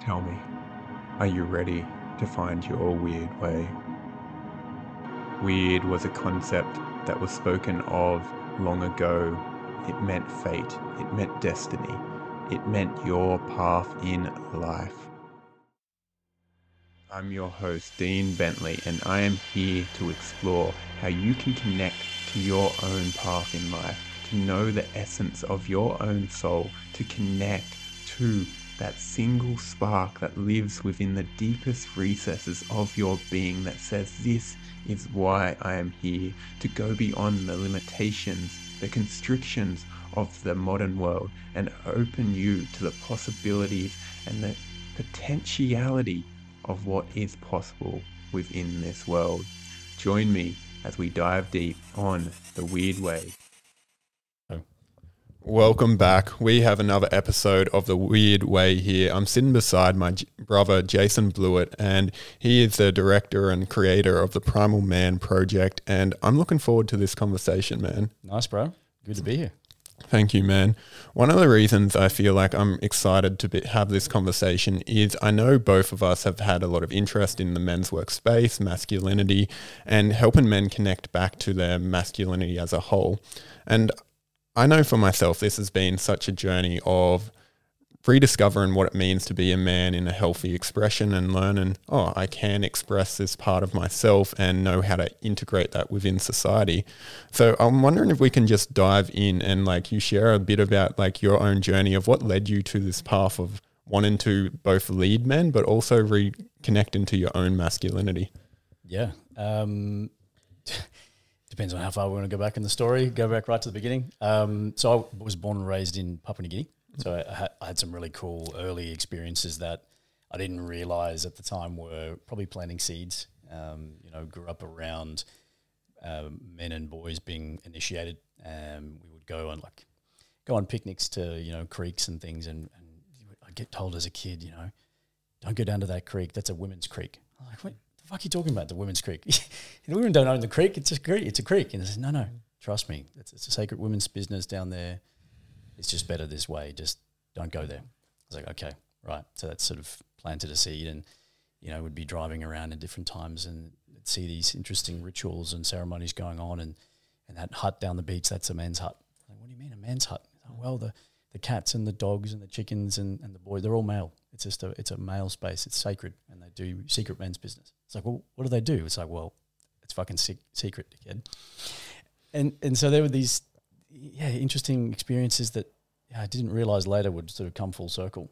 Tell me, are you ready to find your wyrd way? Wyrd was a concept that was spoken of long ago. It meant fate, it meant destiny, it meant your path in life. I'm your host, Dean Bentley, and I am here to explore how you can connect to your own path in life, to know the essence of your own soul, to connect to that single spark that lives within the deepest recesses of your being that says, This is why I am here, to go beyond the limitations, the constrictions of the modern world, and open you to the possibilities and the potentiality of what is possible within this world. Join me as we dive deep on the wyrd way. Welcome back. We have another episode of The Wyrd Way here. I'm sitting beside my j- brother, Jason Bluett, and he is the director and creator of the Primal Man Project. And I'm looking forward to this conversation, man. Nice, bro. Good to be here. Thank you, man. One of the reasons I feel like I'm excited to be, have this conversation is I know both of us have had a lot of interest in the men's workspace, masculinity, and helping men connect back to their masculinity as a whole. And I know for myself, this has been such a journey of rediscovering what it means to be a man in a healthy expression and learning, oh, I can express this part of myself and know how to integrate that within society. So I'm wondering if we can just dive in and like you share a bit about like your own journey of what led you to this path of wanting to both lead men but also reconnect into your own masculinity. Yeah. Um, depends on how far we want to go back in the story. Go back right to the beginning. Um, so I was born and raised in Papua New Guinea. So I had, I had some really cool early experiences that I didn't realize at the time were probably planting seeds. Um, you know, grew up around um, men and boys being initiated. We would go on like go on picnics to you know creeks and things, and, and I get told as a kid, you know, don't go down to that creek. That's a women's creek. I'm like, what fuck are you talking about? The women's creek? the women don't own the creek. It's a creek. It's a creek. And I said, no, no, trust me. It's, it's a sacred women's business down there it's just better this way. Just don't go there. I was like, okay, right. So that's sort of planted a seed, and you know, would be driving around at different times and see these interesting rituals and ceremonies going on, and and that hut down the beach, that's a man's hut. Like, what do you mean a man's hut? Well, the the cats and the dogs and the chickens and, and the boy, they're all male. It's just a it's a male space. It's sacred, and they do secret men's business. It's like, well, what do they do? It's like, well, it's fucking secret, kid. And and so there were these yeah, interesting experiences that I didn't realize later would sort of come full circle.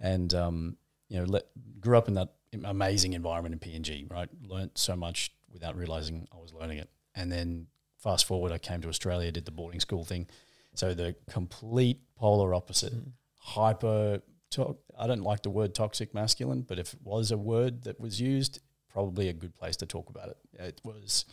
And, um, you know, let, grew up in that amazing environment in PNG, right? Learned so much without realizing I was learning it. And then fast forward, I came to Australia, did the boarding school thing. So the complete polar opposite, mm. hyper. To- I don't like the word toxic masculine, but if it was a word that was used, probably a good place to talk about it. It was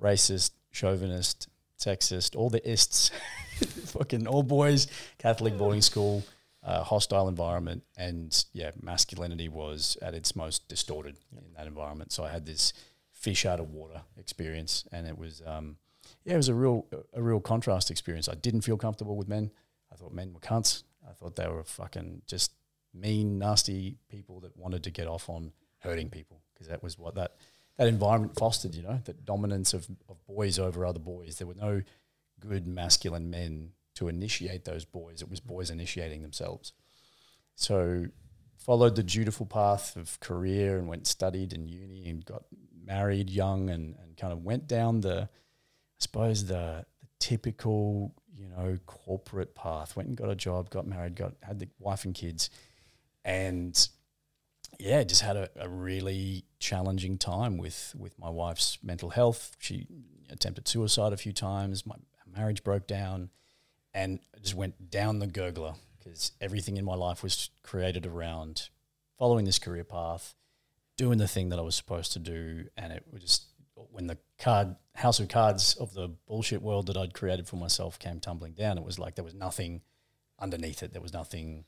racist, chauvinist, sexist, all the ists, fucking all boys, Catholic boarding school, uh, hostile environment, and yeah, masculinity was at its most distorted in that environment. So I had this fish out of water experience, and it was um, yeah, it was a real a real contrast experience. I didn't feel comfortable with men. I thought men were cunts. I thought they were fucking just mean, nasty people that wanted to get off on hurting people because that was what that that environment fostered, you know, that dominance of, of boys over other boys. There were no good masculine men to initiate those boys. It was boys initiating themselves. So followed the dutiful path of career and went studied in uni and got married young and, and kind of went down the, suppose the, the typical, you know, corporate path. Went and got a job, got married, got had the wife and kids, and yeah, just had a, a, really challenging time with with my wife's mental health. She attempted suicide a few times. My marriage broke down, and I just went down the gurgler because everything in my life was created around following this career path, doing the thing that I was supposed to do, and it was just when the card house of cards of the bullshit world that I'd created for myself came tumbling down. It was like there was nothing underneath it. There was nothing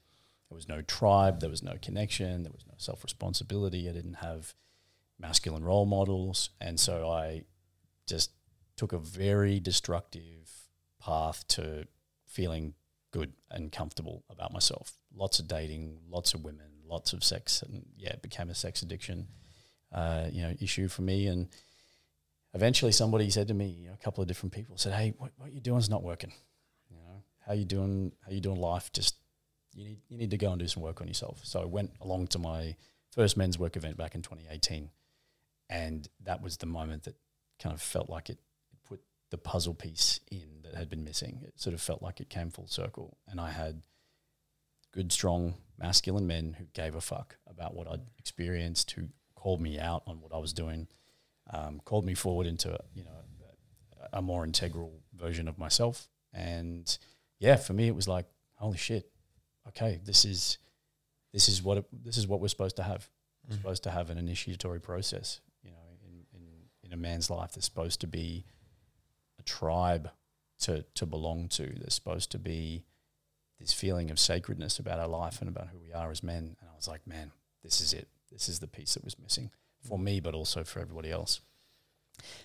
there was no tribe, there was no connection, there was no self responsibility. I didn't have masculine role models. And so I just took a very destructive path to feeling good and comfortable about myself. Lots of dating, lots of women, lots of sex, and yeah, it became a sex addiction, uh, you know, issue for me. And eventually, somebody said to me, a couple of different people said, "Hey, what, what you're doing is not working. You know, how you doing? How you doing life? Just you need you need to go and do some work on yourself." So I went along to my first men's work event back in 2018, and that was the moment that kind of felt like it put the puzzle piece in that had been missing. It sort of felt like it came full circle, and I had good, strong, masculine men who gave a fuck about what I'd experienced, who called me out on what I was doing, um, called me forward into you know a, more integral version of myself, and yeah, for me it was like holy shit, okay, this is this is what it, this is what we're supposed to have. We're Mm. supposed to have an initiatory process, you know, in, in, in a man's life. There's supposed to be a tribe to to belong to. There's supposed to be this feeling of sacredness about our life and about who we are as men. And I was like, man, this is it. This is the piece that was missing for me, but also for everybody else.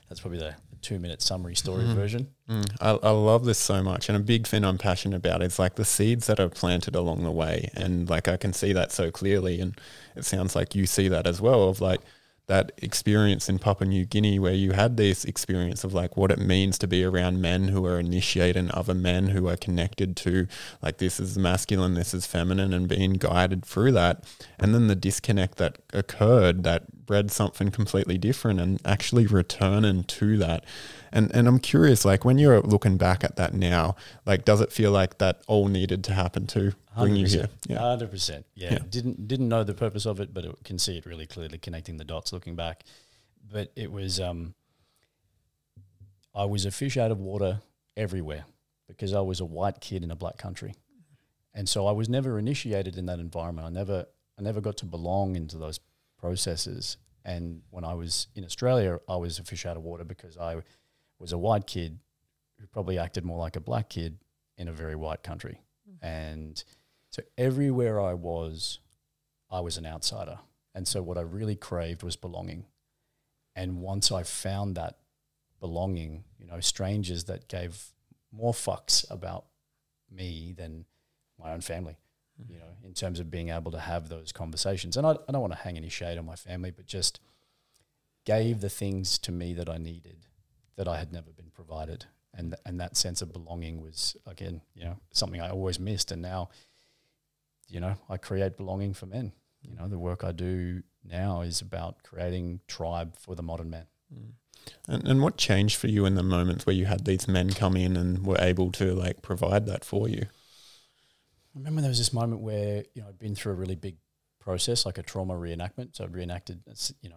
That's probably the, two minute summary story Mhm. version. Mm, I, I love this so much, and a big thing I'm passionate about is like the seeds that are planted along the way, and like I can see that so clearly, and it sounds like you see that as well. Of like that experience in Papua New Guinea, where you had this experience of like what it means to be around men who are initiating other men who are connected to like this is masculine, this is feminine, and being guided through that, and then the disconnect that occurred that bred something completely different, and actually returning to that. And and I'm curious, like when you're looking back at that now, like does it feel like that all needed to happen to bring you here? Yeah. Hundred percent. Yeah. Yeah. Didn't didn't know the purpose of it, but it, can see it really clearly connecting the dots looking back. But it was um I was a fish out of water everywhere because I was a white kid in a black country. And so I was never initiated in that environment. I never I never got to belong into those processes. And when I was in Australia, I was a fish out of water because I was a white kid who probably acted more like a black kid in a very white country. Mm-hmm. And so everywhere I was, I was an outsider. And so what I really craved was belonging. And once I found that belonging, you know, strangers that gave more fucks about me than my own family, you know, in terms of being able to have those conversations. And I, I don't want to hang any shade on my family, but just gave the things to me that I needed that I had never been provided. And, th- and that sense of belonging was, again, you know, something I always missed. And now, you know, I create belonging for men. You know, the work I do now is about creating tribe for the modern man. Mm. And and what changed for you in the moments where you had these men come in and were able to like provide that for you? I remember there was this moment where you know I'd been through a really big process, like a trauma reenactment. So I'd reenacted, you know,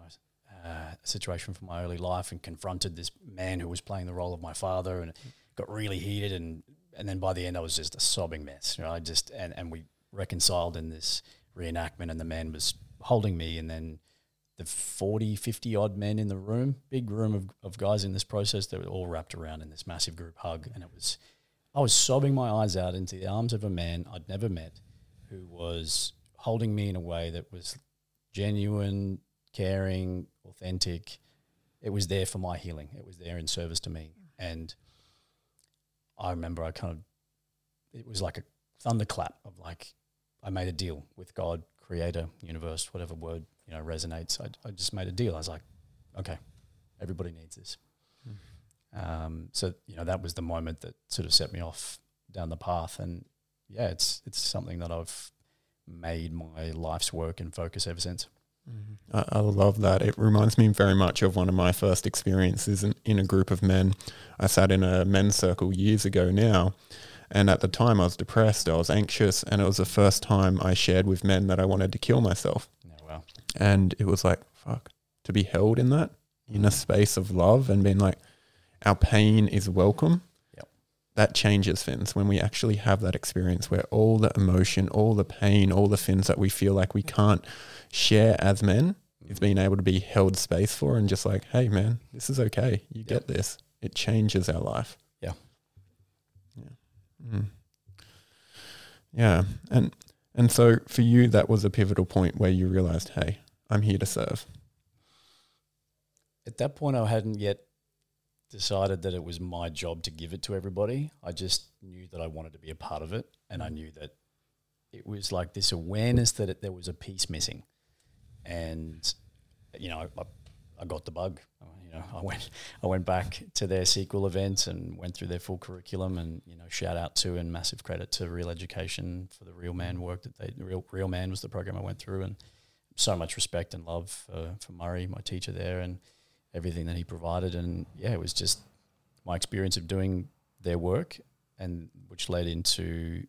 uh, a situation from my early life and confronted this man who was playing the role of my father, and got really heated. And and then by the end, I was just a sobbing mess. You know, I just and and we reconciled in this reenactment, and the man was holding me, and then the 40, 50 odd men in the room, big room of, of guys in this process, they were all wrapped around in this massive group hug. And it was, I was sobbing my eyes out into the arms of a man I'd never met who was holding me in a way that was genuine, caring, authentic. It was there for my healing. It was there in service to me. And I remember I kind of, it was like a thunderclap of like, I made a deal with God, creator, universe, whatever word, you know, resonates. I, I just made a deal. I was like, okay, everybody needs this. Um, so, you know, that was the moment that sort of set me off down the path. And yeah, it's, it's something that I've made my life's work and focus ever since. I, I love that. It reminds me very much of one of my first experiences in, in a group of men. I sat in a men's circle years ago now, and at the time I was depressed, I was anxious, and it was the first time I shared with men that I wanted to kill myself. Well, And it was like, fuck, to be held in that, in a space of love and being like, our pain is welcome. Yep. That changes things when we actually have that experience where all the emotion, all the pain, all the things that we feel like we can't share as men is being able to be held space for and just like, hey man, this is okay. You get this. It changes our life. Yeah. Yeah. Mm. Yeah. And and so for you that was a pivotal point where you realized, hey, I'm here to serve. at that point, I hadn't yet decided that it was my job to give it to everybody. I just knew that I wanted to be a part of it, and I knew that it was like this awareness that it, there was a piece missing, and you know, I, I got the bug. You know, I went I went back to their sequel event and went through their full curriculum, and you know, shout out to and massive credit to Real Education for the Real Man work that they Real Real Man was the program I went through, and so much respect and love for, for Murray, my teacher there, and everything that he provided. And yeah, it was just my experience of doing their work, and which led into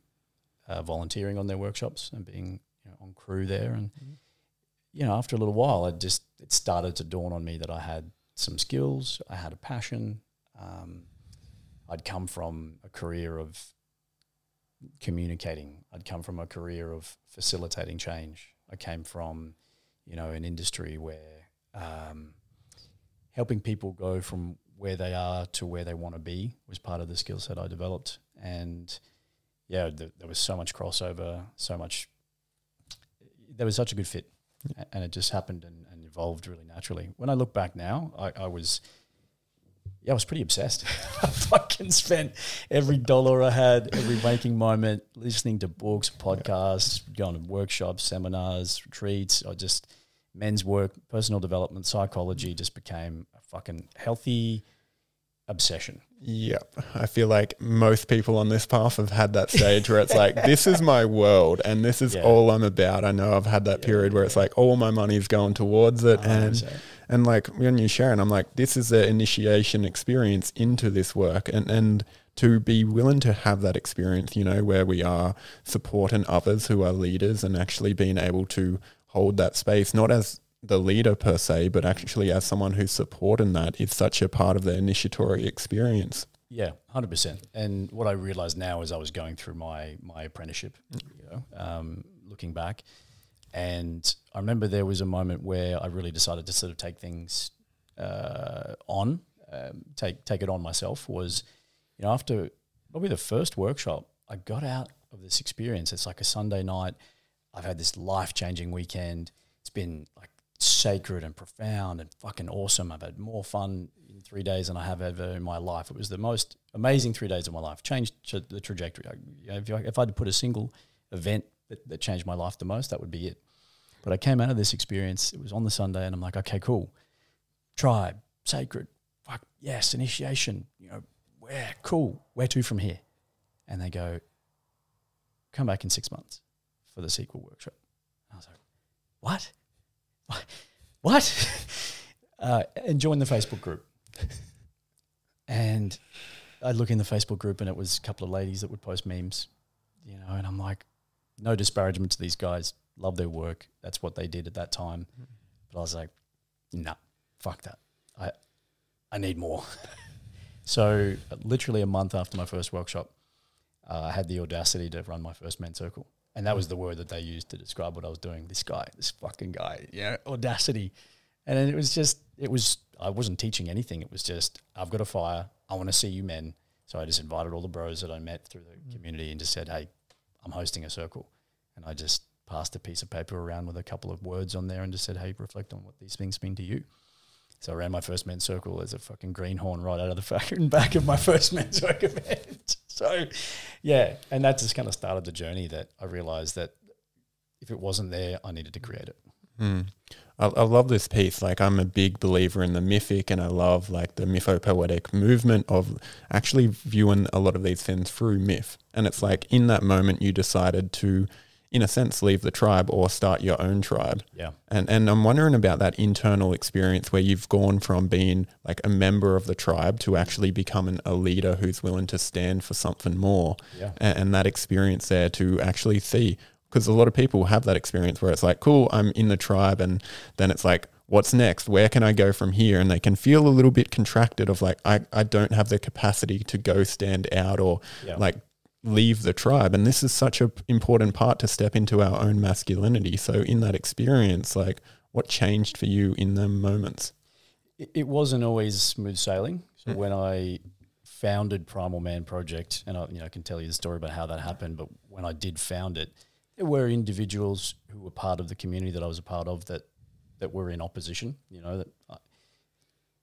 uh, volunteering on their workshops and being you know, on crew there. And mm-hmm. you know, after a little while, it just it started to dawn on me that I had some skills, I had a passion. Um, I'd come from a career of communicating. I'd come from a career of facilitating change. I came from, you know, an industry where um, helping people go from where they are to where they want to be was part of the skill set I developed. And yeah, the, there was so much crossover, so much. There was such a good fit, and it just happened and, and evolved really naturally. When I look back now, I, I was yeah, I was pretty obsessed. I fucking spent every dollar I had, every waking moment, listening to books, podcasts, going to workshops, seminars, retreats. I just men's work, personal development, psychology just became a fucking healthy obsession. Yep. I feel like most people on this path have had that stage where it's like, this is my world and this is yeah. all I'm about. I know I've had that yeah, period where it's like all my money's going towards it. and and like when you're sharing, I'm like, this is the initiation experience into this work. And and to be willing to have that experience, you know, where we are supporting others who are leaders and actually being able to hold that space, not as the leader per se, but actually as someone who's supporting that is such a part of the initiatory experience. Yeah, hundred percent. And what I realized now as I was going through my my apprenticeship, you know, um, looking back, and I remember there was a moment where I really decided to sort of take things uh, on, um, take take it on myself. Was you know after probably the first workshop, I got out of this experience. It's like a Sunday night. I've had this life changing weekend. It's been like sacred and profound and fucking awesome. I've had more fun in three days than I have ever in my life. It was the most amazing three days of my life. Changed the trajectory. If, I, if I had to put a single event that, that changed my life the most, that would be it. But I came out of this experience. It was on the Sunday, and I'm like, okay, cool. Tribe, sacred, fuck yes, initiation. You know, where cool. Where to from here? And they go, come back in six months for the sequel workshop. I was like, what? what? uh, and join the Facebook group. and I'd look in the Facebook group and it was a couple of ladies that would post memes, you know, and I'm like, no disparagement to these guys. Love their work. That's what they did at that time. But I was like, nah, fuck that. I I need more. so literally a month after my first workshop, uh, I had the audacity to run my first men's circle. And that was the word that they used to describe what I was doing. This guy, this fucking guy, yeah, audacity. And it was just, it was, I wasn't teaching anything. It was just, I've got a fire. I want to see you men. So I just invited all the bros that I met through the mm. community and just said, hey, I'm hosting a circle. And I just passed a piece of paper around with a couple of words on there and just said, hey, reflect on what these things mean to you. So I ran my first men's circle as a fucking greenhorn right out of the fucking back of my first men's work event. so, yeah, and that just kind of started the journey that I realized that if it wasn't there, I needed to create it. Mm. I, I, love this piece. Like I'm a big believer in the mythic, and I love like the mythopoetic movement of actually viewing a lot of these things through myth. And it's like in that moment you decided to in a sense, leave the tribe or start your own tribe. Yeah. And and I'm wondering about that internal experience where you've gone from being like a member of the tribe to actually becoming a leader who's willing to stand for something more. Yeah. And, and that experience there to actually see because a lot of people have that experience where it's like, cool, I'm in the tribe, and then it's like, what's next? Where can I go from here? And they can feel a little bit contracted of like, I, I don't have the capacity to go stand out or yeah. like leave the tribe. And this is such an important part to step into our own masculinity. So in that experience like what changed for you in them moments? It wasn't always smooth sailing. So mm. when i founded primal man project and i you know can tell you the story about how that happened but when i did found it there were individuals who were part of the community that i was a part of that that were in opposition you know that uh,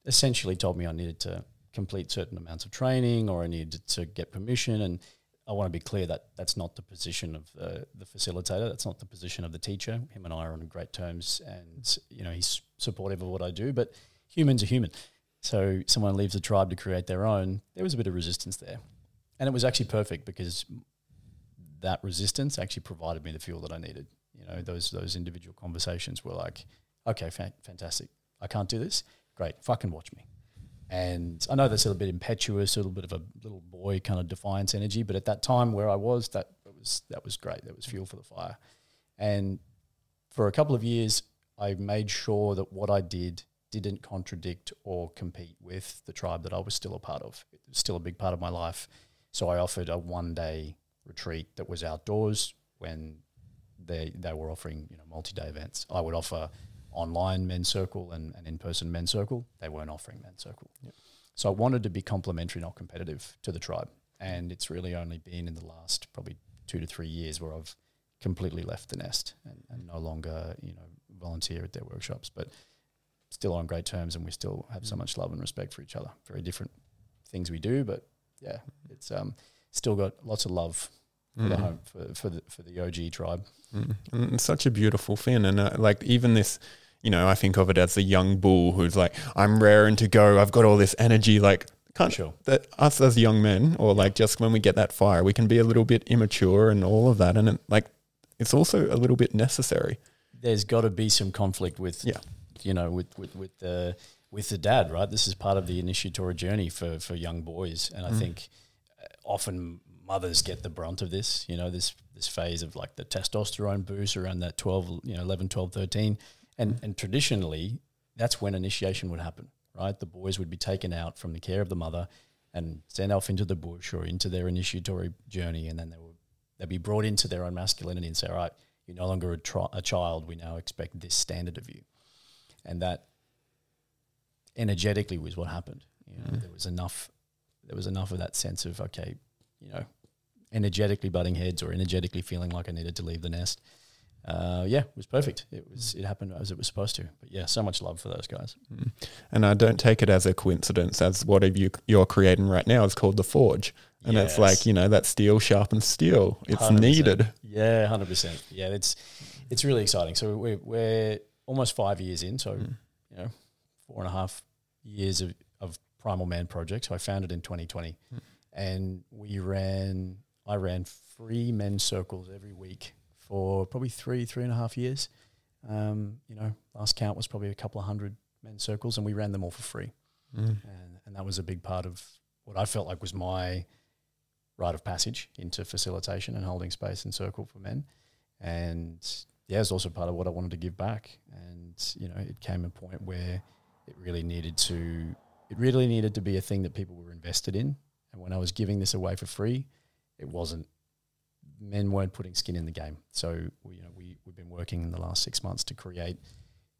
essentially told me i needed to complete certain amounts of training or i needed to get permission. And I want to be clear that that's not the position of the, the facilitator. That's not the position of the teacher. Him and I are on great terms, and you know he's supportive of what I do. But humans are human, so someone leaves a tribe to create their own. There was a bit of resistance there, and it was actually perfect because that resistance actually provided me the fuel that I needed. You know, those those individual conversations were like, okay, fa- fantastic. I can't do this. Great, fucking watch me. And I know that's a little bit impetuous, a little bit of a little boy kind of defiance energy, but at that time where I was, that was that was great. That was fuel for the fire. And for a couple of years, I made sure that what I did didn't contradict or compete with the tribe that I was still a part of. It was still a big part of my life. So I offered a one day retreat that was outdoors when they they were offering you know multi day events. I would offer online men's circle and, and in person men's circle. They weren't offering men's circle. Yep. So I wanted to be complementary, not competitive to the tribe. And it's really only been in the last probably two to three years where I've completely left the nest and, and no longer, you know, volunteer at their workshops. But still on great terms and we still have so mm. much love and respect for each other. Very different things we do, but yeah, it's um still got lots of love for mm. the home for, for the for the OG tribe. Mm. And it's such a beautiful thing, and uh, like even this you know, I think of it as a young bull who's like, I'm raring to go. I've got all this energy. Like, can't sure. that us as young men, or like just when we get that fire, we can be a little bit immature and all of that, and it, like, it's also a little bit necessary. There's got to be some conflict with, yeah, you know, with with with the with the dad, right? This is part of the initiatory journey for for young boys, and I mm. think uh, often mothers get the brunt of this. You know, this this phase of like the testosterone boost around that 12, you know, 11, 12, 13 and and traditionally, that's when initiation would happen, right? The boys would be taken out from the care of the mother and sent off into the bush or into their initiatory journey, and then they would they'd be brought into their own masculinity and say, "All right, you're no longer a, tri- a child. We now expect this standard of you," and that energetically was what happened. You know, mm. there was enough. There was enough of that sense of okay, you know, energetically butting heads or energetically feeling like I needed to leave the nest uh, yeah, it was perfect. It was it happened as it was supposed to. But yeah, so much love for those guys. Mm. And I don't take it as a coincidence, as what you you're creating right now is called the Forge, and yes. it's like you know that steel sharpens steel. It's 100%. needed. Yeah, hundred percent. Yeah, it's it's really exciting. So we're we're almost five years in. So mm. you know, four and a half years of of Primal Man project. So I founded in 2020, mm. and we ran. I ran three men's circles every week for probably three, three and a half years. Um, you know, last count was probably a couple of hundred men's circles, and we ran them all for free. Mm. And, and that was a big part of what I felt like was my rite of passage into facilitation and holding space and circle for men. And yeah, it's also part of what I wanted to give back. And, you know, it came a point where it really needed to it really needed to be a thing that people were invested in. And when I was giving this away for free, it wasn't men weren't putting skin in the game. So we, you know, we we've been working in the last six months to create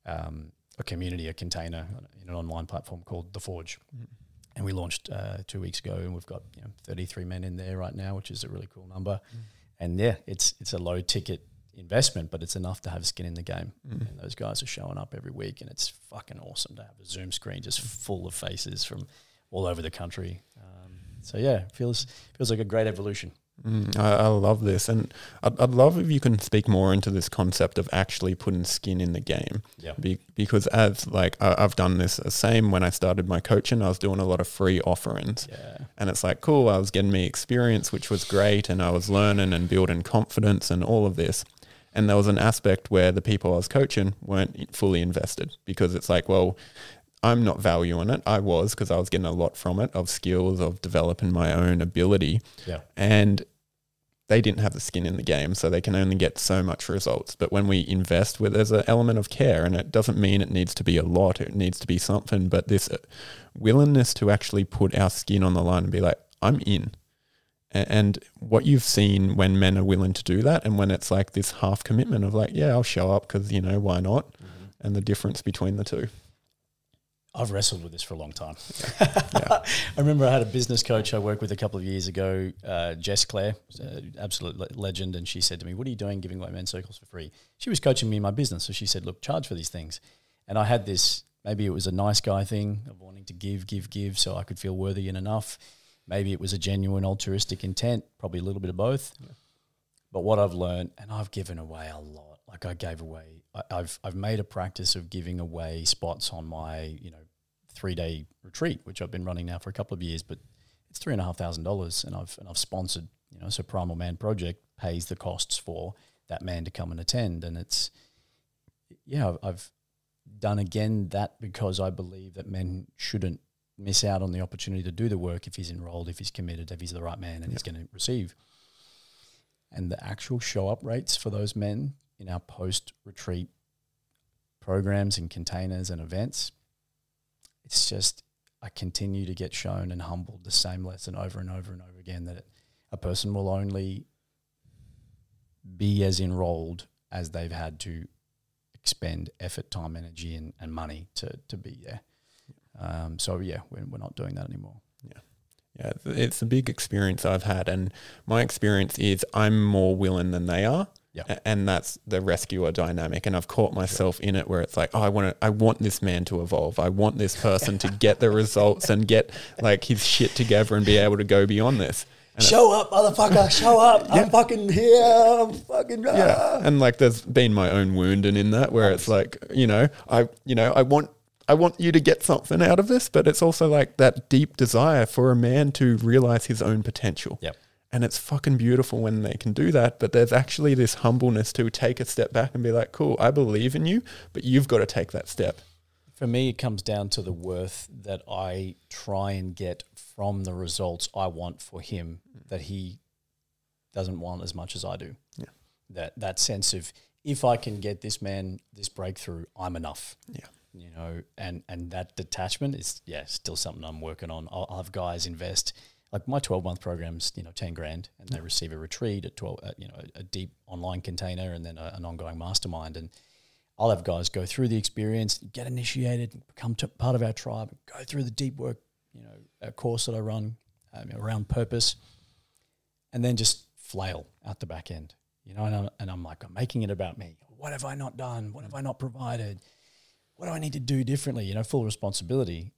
um, a community, a container in an online platform called The Forge. Mm. And we launched uh, two weeks ago, and we've got you know, 33 men in there right now, which is a really cool number. Mm. And yeah, it's it's a low ticket investment, but it's enough to have skin in the game. Mm. And those guys are showing up every week, and it's fucking awesome to have a Zoom screen just full of faces from all over the country. Um, so yeah, feels feels like a great evolution. Mm, I, I, love this, and I'd, I'd, love if you can speak more into this concept of actually putting skin in the game. Yeah. Be, because as like I, have done this the same when I started my coaching, I was doing a lot of free offerings. Yeah. And it's like cool. I was getting me experience, which was great, and I was learning and building confidence and all of this. And there was an aspect where the people I was coaching weren't fully invested because it's like, well, I'm not valuing it. I was because I was getting a lot from it of skills of developing my own ability. Yeah. And they didn't have the skin in the game, so they can only get so much results. But when we invest, where there's an element of care, and it doesn't mean it needs to be a lot, it needs to be something, but this uh, willingness to actually put our skin on the line and be like, I'm in. And what you've seen when men are willing to do that, and when it's like this half commitment of like, yeah, I'll show up because, you know, why not? Mm-hmm. And the difference between the two. I've wrestled with this for a long time. Yeah. I remember I had a business coach I worked with a couple of years ago, uh, Jess Clare, absolute le- legend, and she said to me, "What are you doing, giving away men's circles for free?" She was coaching me in my business, so she said, "Look, charge for these things." And I had this maybe it was a nice guy thing of wanting to give, give, give, so I could feel worthy and enough. Maybe it was a genuine altruistic intent, probably a little bit of both. But what I've learned, and I've given away a lot. Like I gave away, I, I've I've made a practice of giving away spots on my you know three day retreat, which I've been running now for a couple of years. But it's three and a half thousand dollars, and I've and I've sponsored. You know, so Primal Man Project pays the costs for that man to come and attend, and it's yeah, I've, I've done again that because I believe that men shouldn't miss out on the opportunity to do the work if he's enrolled, if he's committed, if he's the right man, and he's going to receive. And the actual show up rates for those men in our post retreat programs and containers and events, it's just I continue to get shown and humbled the same lesson over and over and over again that a person will only be as enrolled as they've had to expend effort, time, energy, and, and money to, to be there. Um, so, yeah, we're, we're not doing that anymore. Yeah. Yeah, it's a big experience I've had, and my experience is I'm more willing than they are. Yep. And that's the rescuer dynamic, and I've caught myself in it where it's like, oh, I want to, I want this man to evolve. I want this person to get the results and get like his shit together and be able to go beyond this. And Show up, motherfucker! Show up! I'm fucking here. I'm fucking yeah ah. and like there's been my own wound, and in that where it's like you know i you know i want i want you to get something out of this but it's also like that deep desire for a man to realize his own potential Yep. And it's fucking beautiful when they can do that but there's actually this humbleness to take a step back and be like cool i believe in you but you've got to take that step For me, it comes down to the worth that I try and get from the results I want for him that he doesn't want as much as I do. Yeah. That that sense of if I can get this man this breakthrough, I'm enough. yeah You know, and and that detachment is yeah still something I'm working on. I'll, I'll have guys invest like my 12 month programs, you know, 10 grand, and they receive a retreat at 12, uh, you know, a, a deep online container, and then a, an ongoing mastermind and. I'll have guys go through the experience, get initiated, become t- part of our tribe, go through the deep work, you know, a course that I run um, around purpose, and then just flail out the back end, you know. And I'm, and I'm like, I'm making it about me. What have I not done? What have I not provided? What do I need to do differently? You know, full responsibility.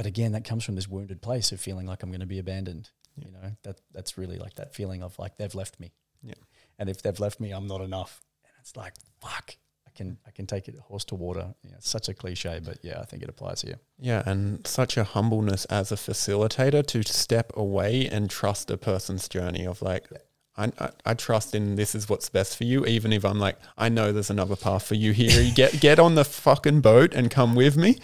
But again, that comes from this wounded place of feeling like I'm going to be abandoned. You know, that that's really like that feeling of like they've left me. Yeah. And if they've left me, I'm not enough. And it's like, fuck, I can I can take it horse to water. You know, it's such a cliche, but yeah, I think it applies here. Yeah, and such a humbleness as a facilitator to step away and trust a person's journey of like, I, I, I trust in this is what's best for you, even if I'm like, I know there's another path for you here. You get get on the fucking boat and come with me.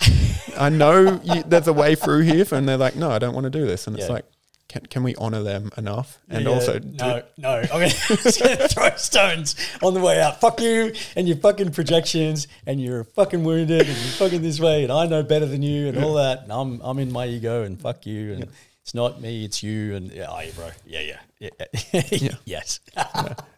I know you, there's a way through here, and they're like, no, I don't want to do this, and it's like, can can we honor them enough? And Yeah, also, no, no, I'm gonna throw stones on the way out. Fuck you and your fucking projections, and you're fucking wounded, and you're fucking this way, and I know better than you, and all that. And I'm I'm in my ego, and fuck you, and it's not me, it's you, and yeah, oh, yeah bro, yeah, yeah, yeah, yes.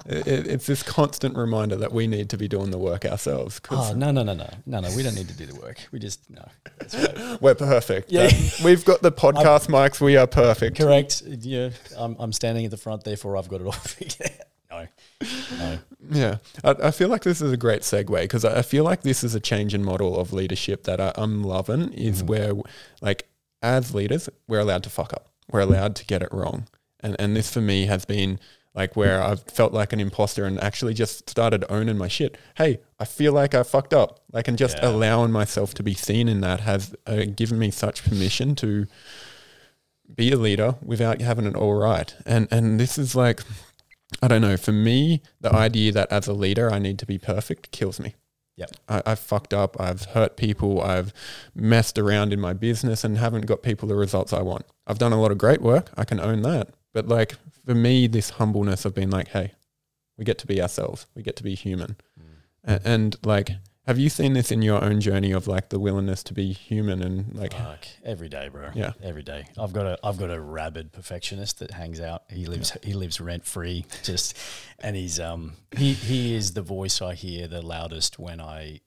it, it- it's this constant reminder that we need to be doing the work ourselves oh no, no, no, no, no, no. We don't need to do the work. We just no. Right. we're perfect. Yeah. That- we've got the podcast mics. We are perfect. Correct. Yeah, I'm I'm standing at the front, therefore I've got it all figured out. No, no. Yeah, I, I feel like this is a great segue because I I feel like this is a change in model of leadership that I, I'm loving. Is mm. where, like, as leaders, we're allowed to fuck up. We're allowed to get it wrong, and and this for me has been like where I've felt like an imposter and actually just started owning my shit. Hey, I feel like I fucked up. Like, and just Yeah. allowing myself to be seen in that has uh, given me such permission to be a leader without having it all right. And and this is like I don't know. For me, the idea that as a leader I need to be perfect kills me. Yep. I, I've fucked up. I've hurt people. I've messed around in my business and haven't got people the results I want. I've done a lot of great work. I can own that. But like for me, this humbleness of being like, hey, we get to be ourselves. We get to be human. Mm. A- And, like, have you seen this in your own journey of like the willingness to be human and like, Fuck every day, bro. Yeah. every day. I've got a I've got a rabid perfectionist that hangs out. He lives he lives rent free. Just and he's um he he is the voice I hear the loudest when I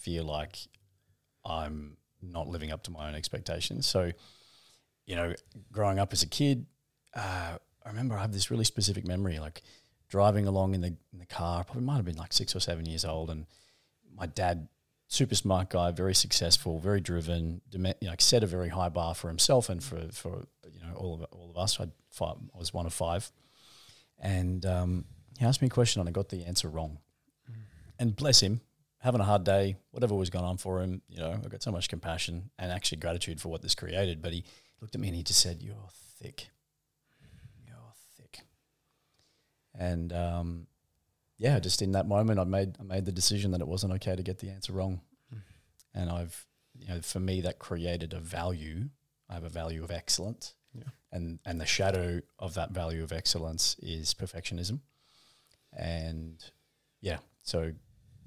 feel like I'm not living up to my own expectations. So, you know, growing up as a kid, uh, I remember I have this really specific memory, like driving along in the in the car. Probably might have been like six or seven years old, and my dad super smart guy, very successful, very driven. You know, set a very high bar for himself and for for you know all of all of us. I I was one of five, and um, he asked me a question and I got the answer wrong. And bless him, having a hard day, whatever was going on for him, you know, I got so much compassion and actually gratitude for what this created. But he looked at me and he just said, "You're thick. You're thick." And um, yeah, just in that moment, I made I made the decision that it wasn't okay to get the answer wrong, and I've you know for me that created a value. I have a value of excellence, Yeah. and and the shadow of that value of excellence is perfectionism, and yeah, so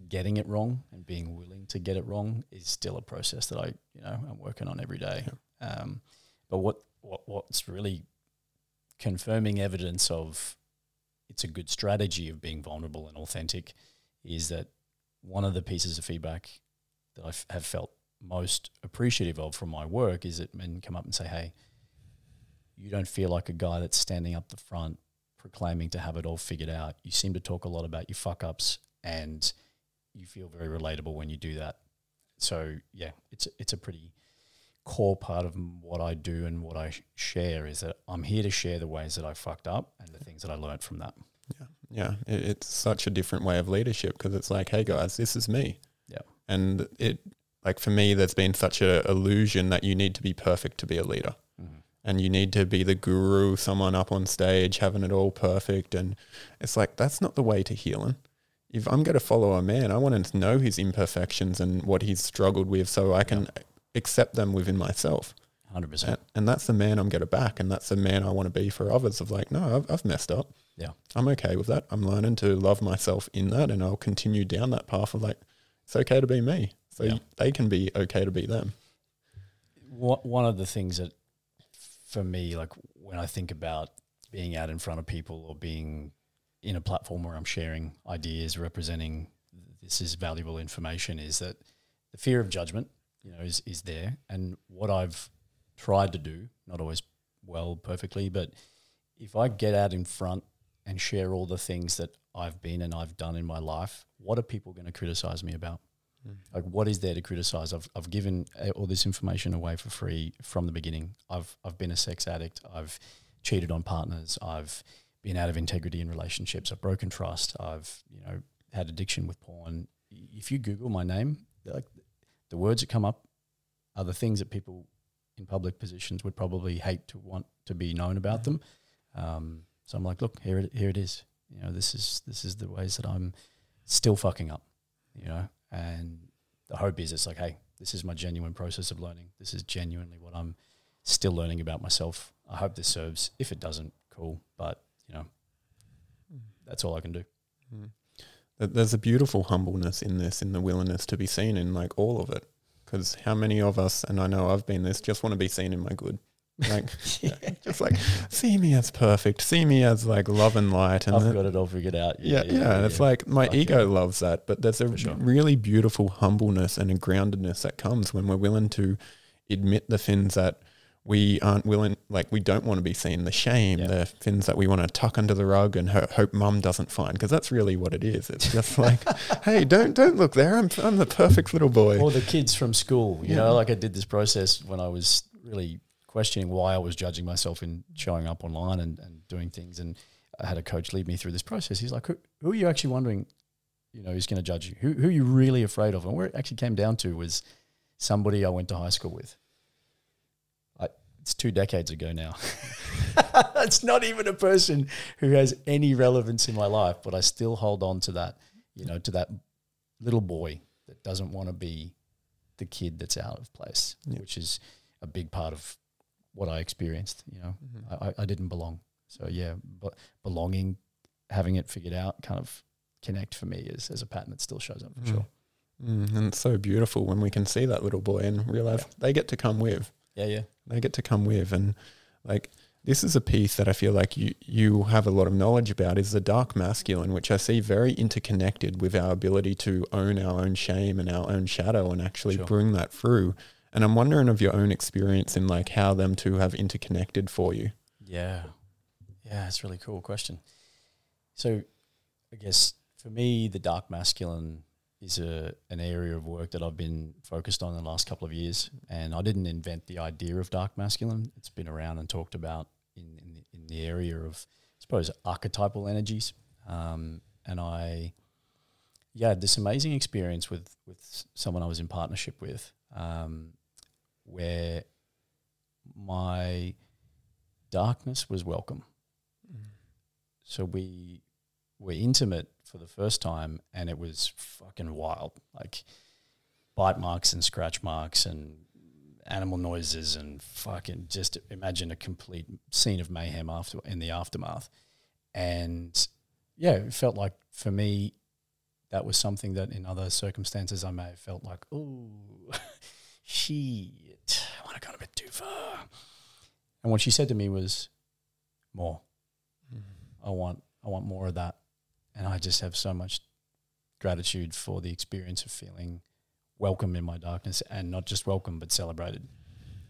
getting it wrong and being willing to get it wrong is still a process that I you know I'm working on every day. Um, but what what what's really confirming evidence of it's a good strategy of being vulnerable and authentic is that one of the pieces of feedback that I f- have felt most appreciative of from my work is that men come up and say, "Hey, you don't feel like a guy that's standing up the front proclaiming to have it all figured out. You seem to talk a lot about your fuck ups and you feel very relatable when you do that." So, yeah, it's it's a pretty core part of what I do and what I share is that I'm here to share the ways that I fucked up and the things that I learned from that. Yeah, it, it's such a different way of leadership because it's like, hey guys, this is me. Yeah. And it, like for me, there's been such a illusion that you need to be perfect to be a leader, mm-hmm. and you need to be the guru, someone up on stage having it all perfect, and it's like that's not the way to healing. If I'm going to follow a man, I want to know his imperfections and what he's struggled with, so I can accept them within myself. 100%. And, and that's the man I'm going to back, and that's the man I want to be for others. Of like, no, I've, I've messed up. Yeah. I'm okay with that. I'm learning to love myself in that, and I'll continue down that path of like, it's okay to be me, so Yeah. they can be okay to be them. One one of the things that for me, like when I think about being out in front of people or being in a platform where I'm sharing ideas, representing this is valuable information, is that the fear of judgment, you know, is is there. And what I've tried to do, not always well perfectly, but if I get out in front and share all the things that I've been and I've done in my life, what are people going to criticize me about? Like, what is there to criticize? I've, I've given uh, all this information away for free from the beginning. I've, I've been a sex addict. I've cheated on partners. I've been out of integrity in relationships. I've broken trust. I've, you know, had addiction with porn. If you Google my name, like the words that come up are the things that people in public positions would probably hate to want to be known about them. Um, so I'm like, look, here it, here it is. You know, this is this is the ways that I'm still fucking up. You know, and the hope is it's like, hey, this is my genuine process of learning. This is genuinely what I'm still learning about myself. I hope this serves. If it doesn't, cool. But you know, that's all I can do. Th- There's a beautiful humbleness in this, in the willingness to be seen in like all of it. Because how many of us, and I know I've been this, just want to be seen in my good. Like, just like see me as perfect, see me as like love and light, and I've the- got it all figured out. yeah, yeah, and it's like my ego yeah. loves that, but there's a sure. really beautiful humbleness and a groundedness that comes when we're willing to admit the things that we aren't willing, like we don't want to be seen, the shame, Yeah. the things that we want to tuck under the rug and ho- hope mum doesn't find, because that's really what it is. It's just like, hey, don't don't look there. I'm I'm the perfect little boy. or the kids from school. You Yeah. know, like I did this process when I was really questioning why I was judging myself in showing up online and, and doing things. And I had a coach lead me through this process. He's like, who, who are you actually wondering, you know, who's going to judge you? Who, who are you really afraid of? And where it actually came down to was somebody I went to high school with. It's two decades ago now. it's not even a person who has any relevance in my life, but I still hold on to that, you know, to that little boy that doesn't want to be the kid that's out of place, Yeah. which is a big part of what I experienced. You know, I, I didn't belong. So yeah, but belonging, having it figured out, kind of connect for me is as a pattern that still shows up for Mm. sure. Mm, and it's so beautiful when we can see that little boy and realize they get to come with. Yeah, yeah, they get to come with and like this is a piece that I feel like you you have a lot of knowledge about is the dark masculine which I see very interconnected with our ability to own our own shame and our own shadow and actually Sure. bring that through and I'm wondering of your own experience in like how them two have interconnected for you yeah, yeah. It's a really cool question. So, I guess for me, the dark masculine is a an area of work that I've been focused on in the last couple of years. And I didn't invent the idea of dark masculine; it's been around and talked about in in the, in the area of, I suppose, archetypal energies. Um, and I, yeah, had this amazing experience with with someone I was in partnership with, um, where my darkness was welcome. So we were intimate for the first time, and it was fucking wild. Like bite marks and scratch marks and animal noises and fucking just imagine a complete scene of mayhem after in the aftermath. And yeah, it felt like for me that was something that in other circumstances I may have felt like, oh, shit, I want to go a bit too far. And what she said to me was, more. Mm. I want I want more of that. And I just have so much gratitude for the experience of feeling welcome in my darkness and not just welcome but celebrated.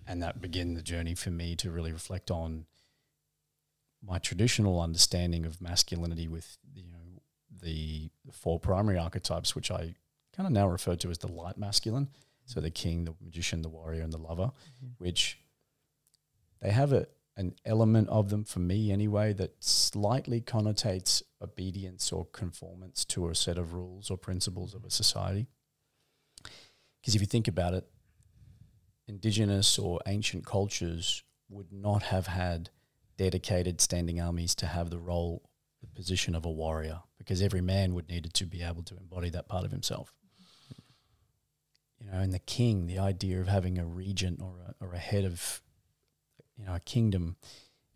And that began the journey for me to really reflect on my traditional understanding of masculinity with you know the, the four primary archetypes, which I kind of now refer to as the light masculine. So the king, the magician, the warrior, and the lover, mm-hmm. which they have a, an element of them for me anyway that slightly connotates obedience or conformance to a set of rules or principles of a society. Because if you think about it, indigenous or ancient cultures would not have had dedicated standing armies to have the role, the position of a warrior, because every man would needed to be able to embody that part of himself. You know, and the king, the idea of having a regent or a, or a head of, you know, a kingdom,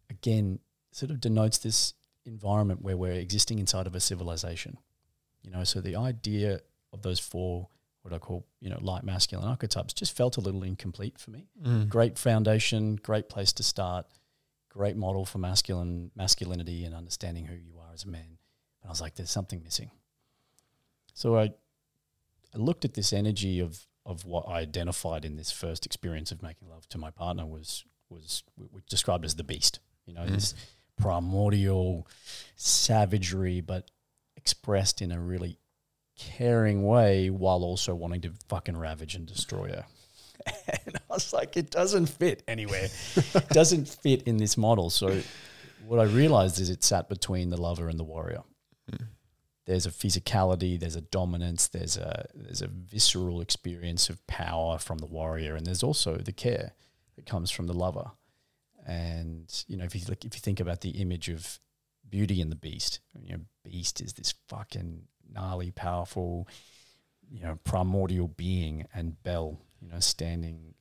again, sort of denotes this environment where we're existing inside of a civilization. You know, so the idea of those four, what I call, you know, light masculine archetypes just felt a little incomplete for me. Mm. Great foundation, great place to start, great model for masculine masculinity and understanding who you are as a man. But I was like, there's something missing. So I, I looked at this energy of of what I identified in this first experience of making love to my partner was was described as the beast. You know, Mm. this primordial savagery, but expressed in a really caring way while also wanting to fucking ravage and destroy her. And I was like, it doesn't fit anywhere. it doesn't fit in this model. So what I realized is it sat between the lover and the warrior. Mm. There's a physicality, there's a dominance, there's a there's a visceral experience of power from the warrior, and there's also the care that comes from the lover. And you know, if you look, if you think about the image of Beauty and the Beast, you know, Beast is this fucking gnarly, powerful, you know, primordial being, and Belle, you know, standing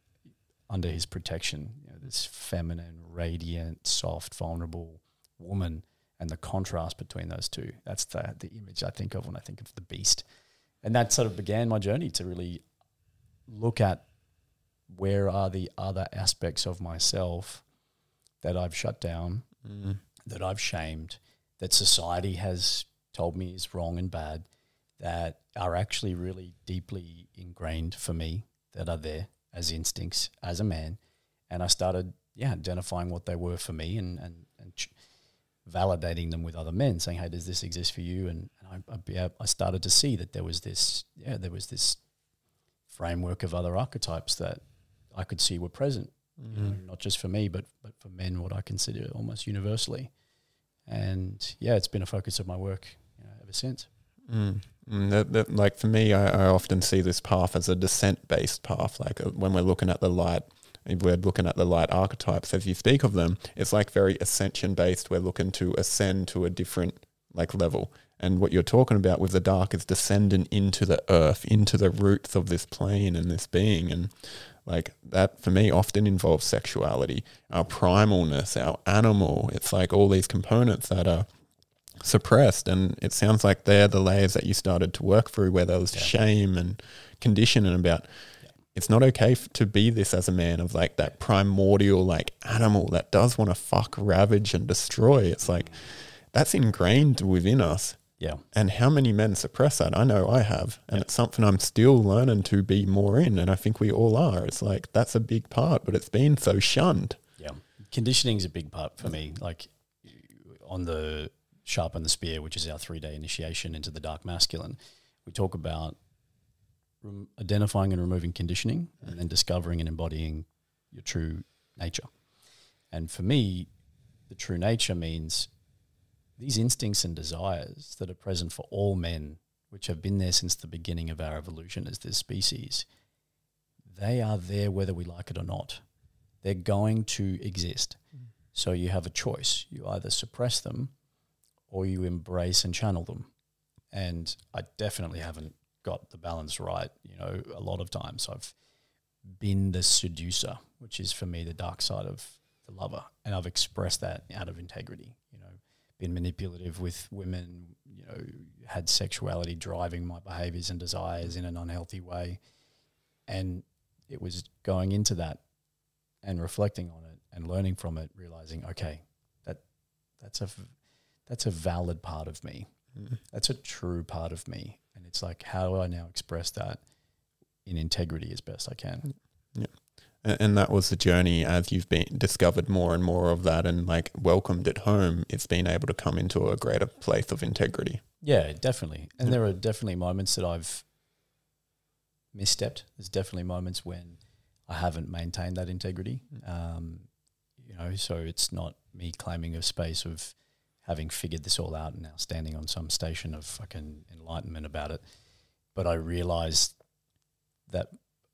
under his protection, you know, this feminine, radiant, soft, vulnerable woman, and the contrast between those two. That's the the image I think of when I think of the Beast, and that sort of began my journey to really look at where are the other aspects of myself that I've shut down, Mm. that I've shamed, that society has told me is wrong and bad, that are actually really deeply ingrained for me, that are there as instincts as a man. And I started, yeah, identifying what they were for me and, and, and ch- validating them with other men, saying, hey, does this exist for you? And, and I, I, I started to see that there was this, yeah, there was this framework of other archetypes that I could see were present you know, Mm. not just for me, but but for men, what I consider almost universally. And yeah, it's been a focus of my work you know, ever since. Mm. Mm, that, that, like for me, I, I often see this path as a descent-based path. Like uh, when we're looking at the light, if we're looking at the light archetypes as you speak of them. It's like very ascension-based. We're looking to ascend to a different like level. And what you're talking about with the dark is descending into the earth, into the roots of this plane and this being. And like that for me often involves sexuality, our primalness, our animal. It's like all these components that are suppressed and it sounds like they're the layers that you started to work through where there was Yeah. shame and conditioning about Yeah. it's not okay to be this as a man of like that primordial like animal that does want to fuck ravage and destroy it's like mm. that's ingrained within us Yeah, and how many men suppress that i know i have and it's something i'm still learning to be more in and i think we all are it's like that's a big part but it's been so shunned yeah. Conditioning is a big part for me. Like on the sharpen the spear, which is our three day initiation into the dark masculine, we talk about rem- identifying and removing conditioning, and then discovering and embodying your true nature. And for me, the true nature means these instincts and desires that are present for all men, which have been there since the beginning of our evolution as this species, they are there whether we like it or not. They're going to exist. So you have a choice. You either suppress them or you embrace and channel them. And I definitely haven't got the balance right. You know, a lot of times I've been the seducer, which is for me the dark side of the lover. And I've expressed that out of integrity, been manipulative with women, you know, had sexuality driving my behaviors and desires in an unhealthy way. And it was going into that and reflecting on it and learning from it, realizing, okay, that that's a that's a valid part of me. Mm. That's a true part of me. And it's like, how do I now express that in integrity as best I can? A- And that was the journey as you've been discovered more and more of that and like welcomed at home. It's been able to come into a greater place of integrity. Yeah, definitely. And Yeah. there are definitely moments that I've misstepped. There's definitely moments when I haven't maintained that integrity. Um, you know, so it's not me claiming a space of having figured this all out and now standing on some station of fucking enlightenment about it. But I realized that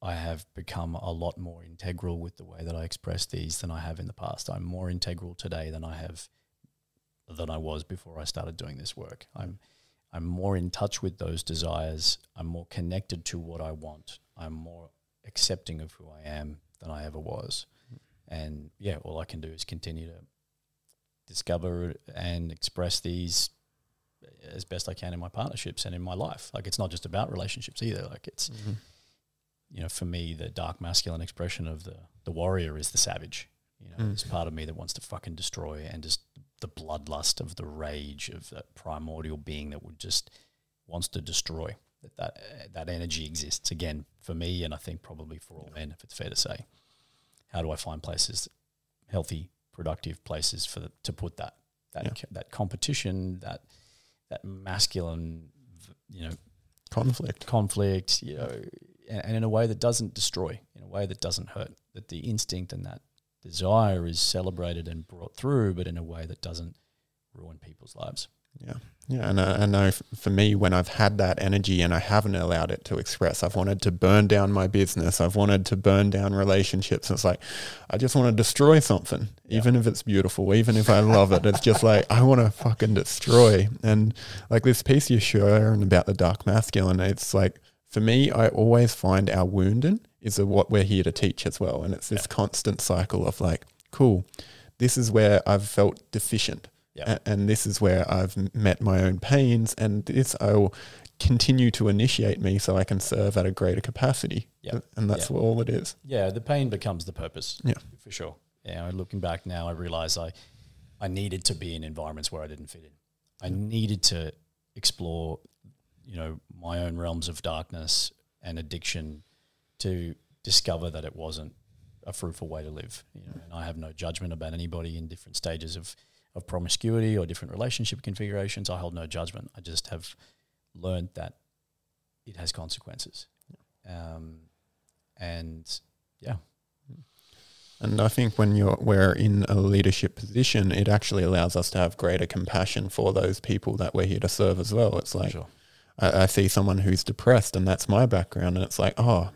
I have become a lot more integral with the way that I express these than I have in the past. I'm more integral today than I have than I was before I started doing this work. I'm I'm more in touch with those desires. I'm more connected to what I want. I'm more accepting of who I am than I ever was. And yeah, all I can do is continue to discover and express these as best I can in my partnerships and in my life. Like it's not just about relationships either. Like it's mm-hmm. You know, for me, the dark masculine expression of the the warrior is the savage. You know, Mm. this part of me that wants to fucking destroy and just the bloodlust of the rage of that primordial being that would just wants to destroy. That that uh, that energy exists again for me, and I think probably for all men, if it's fair to say. How do I find places, healthy, productive places for the, to put that that Yeah. that competition, that that masculine, you know, Conflict. conflict, you know, and, in a way that doesn't destroy, in a way that doesn't hurt. That the instinct and that desire is celebrated and brought through, but in a way that doesn't ruin people's lives. Yeah. Yeah. And uh, I, I know for me, when I've had that energy and I haven't allowed it to express, I've wanted to burn down my business. I've wanted to burn down relationships. It's like, I just want to destroy something, Yeah. even if it's beautiful, even if I love it. It's just like, I want to fucking destroy. And like this piece you're sharing about the dark masculine, it's like, for me, I always find our wounding is a, what we're here to teach as well. And it's this constant cycle of like, cool, this is where I've felt deficient. Yeah. A- and this is where I've met my own pains, and this will continue to initiate me so I can serve at a greater capacity. Yeah. And that's all it is. Yeah, the pain becomes the purpose. Yeah. for sure. Yeah, looking back now, I realize I, I needed to be in environments where I didn't fit in. I needed to explore, you know, my own realms of darkness and addiction to discover that it wasn't a fruitful way to live. You know, and I have no judgment about anybody in different stages of of promiscuity or different relationship configurations. I hold no judgment. I just have learned that it has consequences. Um, and yeah, And I think when you're we're in a leadership position, it actually allows us to have greater compassion for those people that we're here to serve as well. It's like sure. I, I see someone who's depressed, and that's my background, and it's like, oh,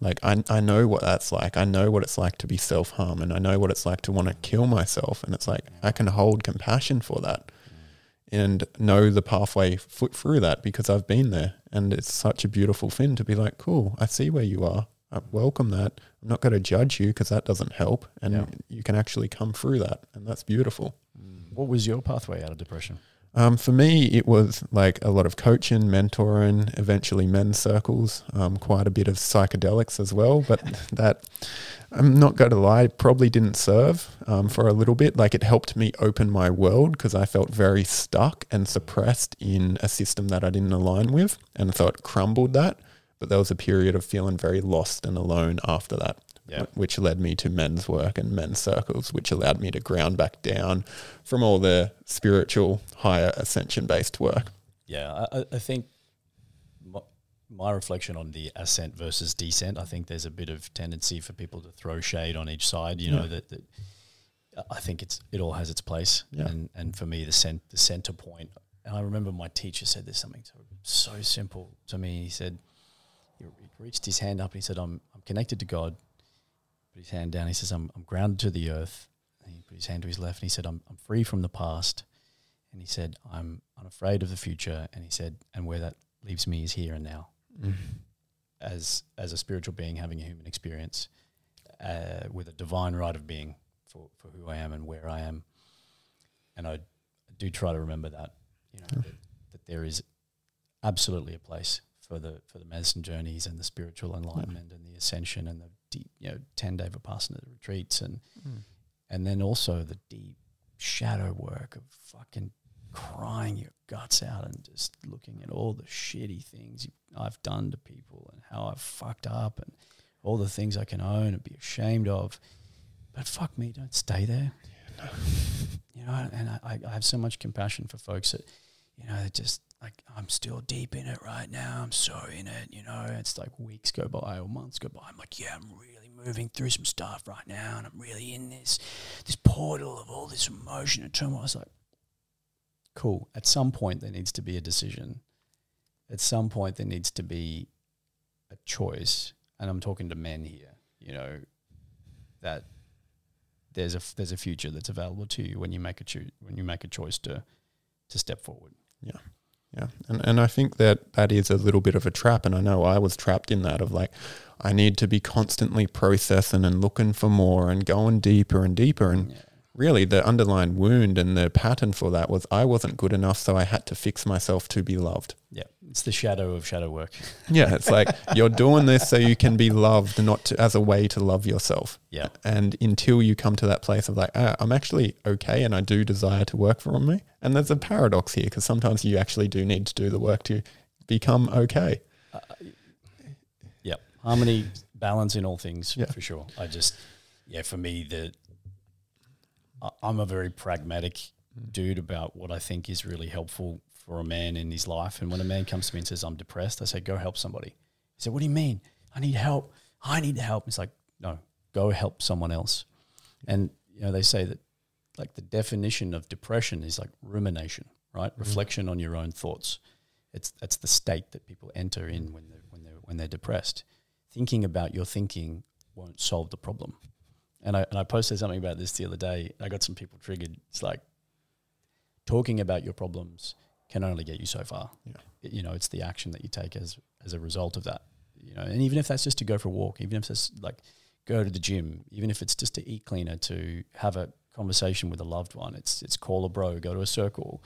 like I I know what that's like. I know what it's like to be self harm, and I know what it's like to want to kill myself, and it's like I can hold compassion for that, and know the pathway foot through that because I've been there, and it's such a beautiful thing to be like, cool, I see where you are. I welcome that. I'm not going to judge you because that doesn't help, and Yeah. you can actually come through that, and that's beautiful. What was your pathway out of depression? Um, for me, it was like a lot of coaching, mentoring, eventually men's circles, um, quite a bit of psychedelics as well. But that, I'm not going to lie, probably didn't serve um, for a little bit. Like it helped me open my world because I felt very stuck and suppressed in a system that I didn't align with. And so it crumbled that. But there was a period of feeling very lost and alone after that Yeah. which led me to men's work and men's circles, which allowed me to ground back down from all the spiritual, higher ascension based work. Yeah, I, I- think mo- my reflection on the ascent versus descent, I think there's a bit of tendency for people to throw shade on each side. You know that, that I think it's it all has its place. Yeah. And and for me, the cent, the center point. And I remember my teacher said this something so, so simple to me. He said he reached his hand up and he said, "I'm I'm connected to God." Put his hand down. He says, "I'm I'm grounded to the earth." And he put his hand to his left and he said, "I'm I'm free from the past." And he said, "I'm unafraid of the future." And he said, "And where that leaves me is here and now." Mm. as as a spiritual being having a human experience uh, with a divine right of being for, for who I am and where I am. And I, do try to remember that, you know, Yeah. that, that there is absolutely a place for the for the medicine journeys and the spiritual enlightenment and the ascension and the deep, you know, ten day vipassana retreats and Mm. and then also the deep shadow work of fucking crying your guts out and just looking at all the shitty things I've done to people and how I've fucked up and all the things I can own and be ashamed of. But fuck me, don't stay there. You know, and I, I have so much compassion for folks that, you know, just like, I'm still deep in it right now. I'm so in it. You know, it's like weeks go by or months go by. I'm like, yeah, I'm really moving through some stuff right now, and I'm really in this this portal of all this emotion and turmoil. I was like, cool. At some point, there needs to be a decision. At some point, there needs to be a choice. And I'm talking to men here. You know, that there's a there's a future that's available to you when you make a choo- when you make a choice to to step forward. Yeah, Yeah. and and I think that that is a little bit of a trap, and I know I was trapped in that of like, I need to be constantly processing and looking for more and going deeper and deeper, and Yeah. Really the underlying wound and the pattern for that was I wasn't good enough, so I had to fix myself to be loved. Yeah, it's the shadow of shadow work. Yeah, it's like you're doing this so you can be loved, not to, as a way to love yourself. Yeah, And until you come to that place of like, ah, I'm actually okay and I do desire to work for me. And there's a paradox here because sometimes you actually do need to do the work to become okay. yeah. Harmony, balance in all things Yeah. for sure. I just, yeah, for me, the I'm a very pragmatic dude about what I think is really helpful for a man in his life. And when a man comes to me and says, I'm depressed, I say, go help somebody. He said, What do you mean? I need help. I need help. It's like, no, go help someone else. And, you know, they say that like the definition of depression is like rumination, right? Mm-hmm. Reflection on your own thoughts. It's that's the state that people enter in when they're when they're when they're depressed. Thinking about your thinking won't solve the problem. And I and I posted something about this the other day. I got some people triggered. It's like talking about your problems can only get you so far. Yeah. It- you know, it's the action that you take as as a result of that. You know, and even if that's just to go for a walk, even if it's like go to the gym, even if it's just to eat cleaner, to have a conversation with a loved one, it's it's call a bro, go to a circle,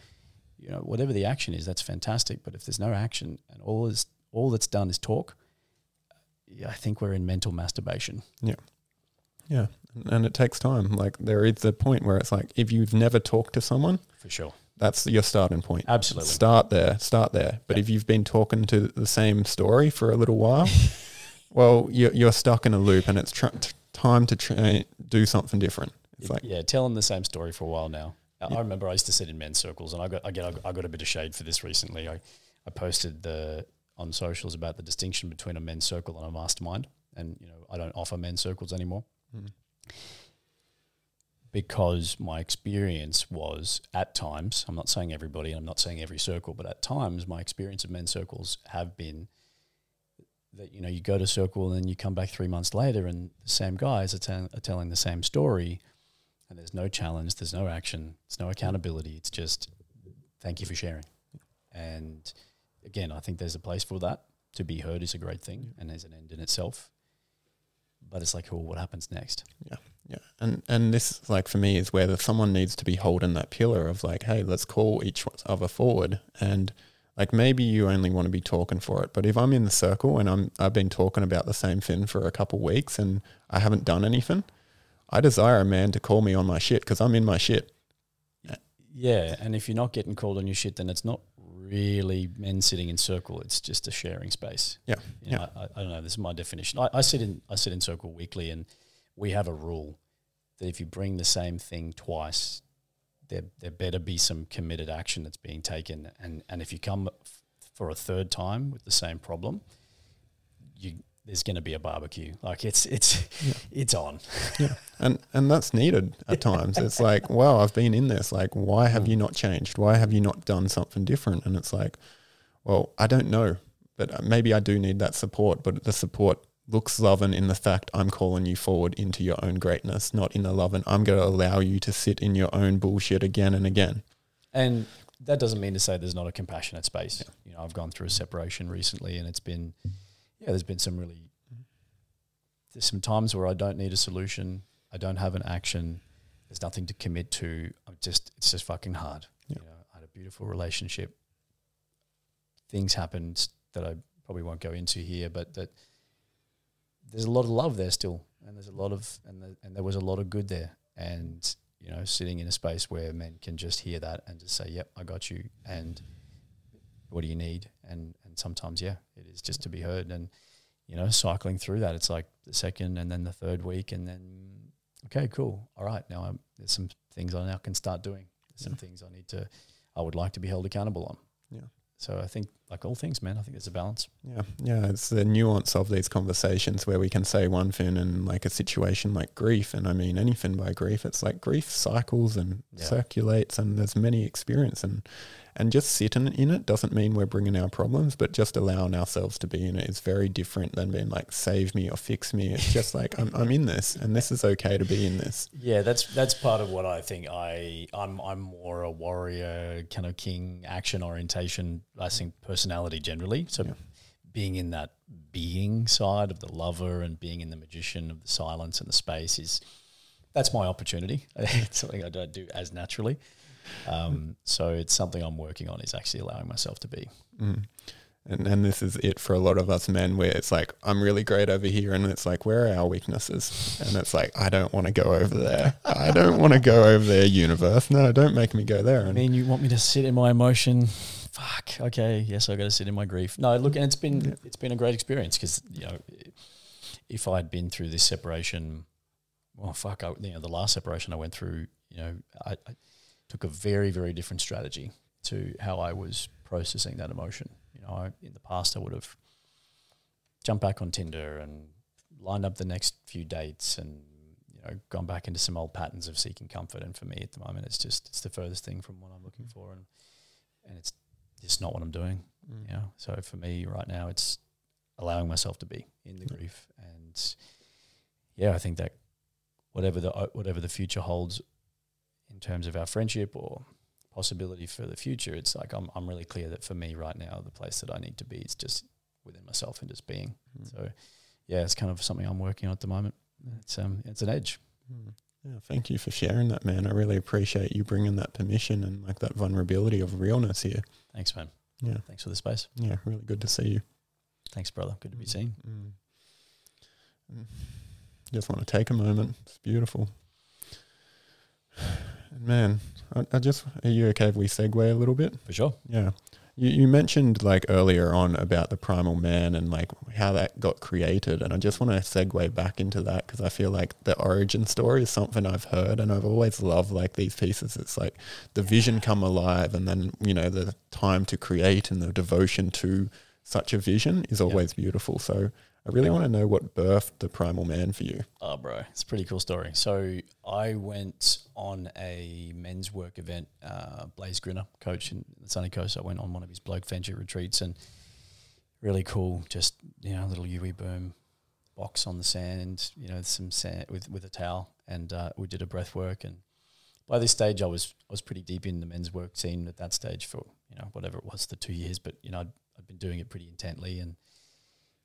you know, whatever the action is, that's fantastic. But if there's no action and all is all that's done is talk, I think we're in mental masturbation. Yeah. Yeah. And it takes time. Like there is a point where it's like if you've never talked to someone, For sure. that's your starting point. Absolutely. Start there, start there. But Yeah. if you've been talking to the same story for a little while, well, you're, you're stuck in a loop and it's tr- t- time to try, do something different. It's like, yeah, telling the same story for a while now. I- remember I used to sit in men's circles, and I got again I got a bit of shade for this recently. I, I posted the on socials about the distinction between a men's circle and a mastermind, and you know I don't offer men's circles anymore Mm. Because my experience was at times. I'm not saying everybody, I'm not saying every circle, but at times my experience of men's circles have been that you know you go to circle and then you come back three months later and the same guys are, are telling the same story and there's no challenge there's no action there's no accountability it's just thank you for sharing and again i think there's a place for that to be heard is a great thing and there's an end in itself but it's like well what happens next? Yeah, and and this like for me is where the, someone needs to be holding that pillar of like, hey, let's call each other forward, and like maybe you only want to be talking for it, but if I'm in the circle and I'm I've been talking about the same thing for a couple weeks and I haven't done anything, I desire a man to call me on my shit because I'm in my shit. yeah and if you're not getting called on your shit then it's not really men sitting in circle it's just a sharing space Yeah, You know, I, I don't know. This is my definition. I, I sit in I sit in circle weekly, and we have a rule that if you bring the same thing twice, there there better be some committed action that's being taken. And and if you come f- for a third time with the same problem, there's going to be a barbecue. Like it's it's yeah. it's on. yeah, and and that's needed at times. It's like, wow, I've been in this. Like, why have you mm. not changed? Why have you not done something different? And it's like, well, I don't know, but uh, maybe I do need that support. But the support looks loving in the fact I'm calling you forward into your own greatness, not in the loving I'm going to allow you to sit in your own bullshit again and again. And that doesn't mean to say there's not a compassionate space. Yeah. You know, I've gone through a separation recently, and it's been, yeah, there's been some really, there's some times where I don't need a solution, I don't have an action, there's nothing to commit to. I'm just, it's just fucking hard. Yeah. You know, I had a beautiful relationship. Things happened that I probably won't go into here, but that there's a lot of love there still, and there's a lot of, and the, and there was a lot of good there, and you know, sitting in a space where men can just hear that and just say, "Yep, I got you," and what do you need? And and sometimes, yeah, it is just to be heard. And you know, cycling through that, it's like the second and then the third week, and then okay, cool, all right, now I'm, there's some things I now can start doing. There's some things I need to, I would like to be held accountable on. Yeah. So I think, like all things, man, I think there's a balance. Yeah, yeah, it's the nuance of these conversations where we can say one thing and like a situation like grief, and I mean anything by grief, it's like grief cycles and yeah. circulates, and there's many experience, and and just sitting in it doesn't mean we're bringing our problems, but just allowing ourselves to be in it is very different than being like save me or fix me. It's just like I'm, I'm in this, and this is okay to be in this. Yeah, that's that's part of what I think. I I'm I'm more a warrior kind of king action orientation. I think personality generally. So yeah. being in that being side of the lover and being in the magician of the silence and the space is that's my opportunity. it's something I don't do as naturally. Um, so it's something I'm working on is actually allowing myself to be. Mm. And, and this is it for a lot of us men where it's like, I'm really great over here. And it's like, where are our weaknesses? And it's like, I don't want to go over there. I don't want to go over there, universe. No, don't make me go there. And I mean, you want me to sit in my emotion? Fuck. Okay. Yes, I got to sit in my grief. No, look, and it's been, yeah. it's been a great experience because, you know, if I had been through this separation, well, fuck, I, you know, the last separation I went through, you know, I, I took a very, very different strategy to how I was processing that emotion. You know, I, in the past, I would have jumped back on Tinder and lined up the next few dates and you know gone back into some old patterns of seeking comfort. And for me, at the moment, it's just it's the furthest thing from what I'm looking for, and and it's just not what I'm doing. Mm. You know, so for me right now, it's allowing myself to be in the grief, and yeah, I think that whatever the whatever the future holds in terms of our friendship or possibility for the future, it's like I'm I'm really clear that for me right now, the place that I need to be is just within myself and just being. Mm. So, yeah, it's kind of something I'm working on at the moment. It's um it's an edge. Mm. Yeah, thank you for sharing that, man. I really appreciate you bringing that permission and like that vulnerability of realness here. Thanks, man. Yeah, thanks for the space. Yeah, really good to see you. Thanks, brother. Good to be seen. Mm. mm. Just want to take a moment. It's beautiful. Man, I, I, just are you okay if we segue a little bit? For sure. Yeah. You, you mentioned like earlier on about the primal man and like how that got created, and I just want to segue back into that because I feel like the origin story is something I've heard, and I've always loved like these pieces. It's like the vision come alive, and then you know the time to create and the devotion to such a vision is always beautiful. So I really want to know what birthed the primal man for you. Oh, bro, it's a pretty cool story. So I went on a men's work event. Uh, Blaze Grinner, coach in the Sunny Coast, I went on one of his bloke venture retreats and really cool. Just you know, a little UE boom box on the sand. You know, some sand with with a towel, and uh, we did a breath work. And by this stage, I was I was pretty deep in the men's work scene at that stage for you know whatever it was the two years. But you know, I'd, I'd been doing it pretty intently and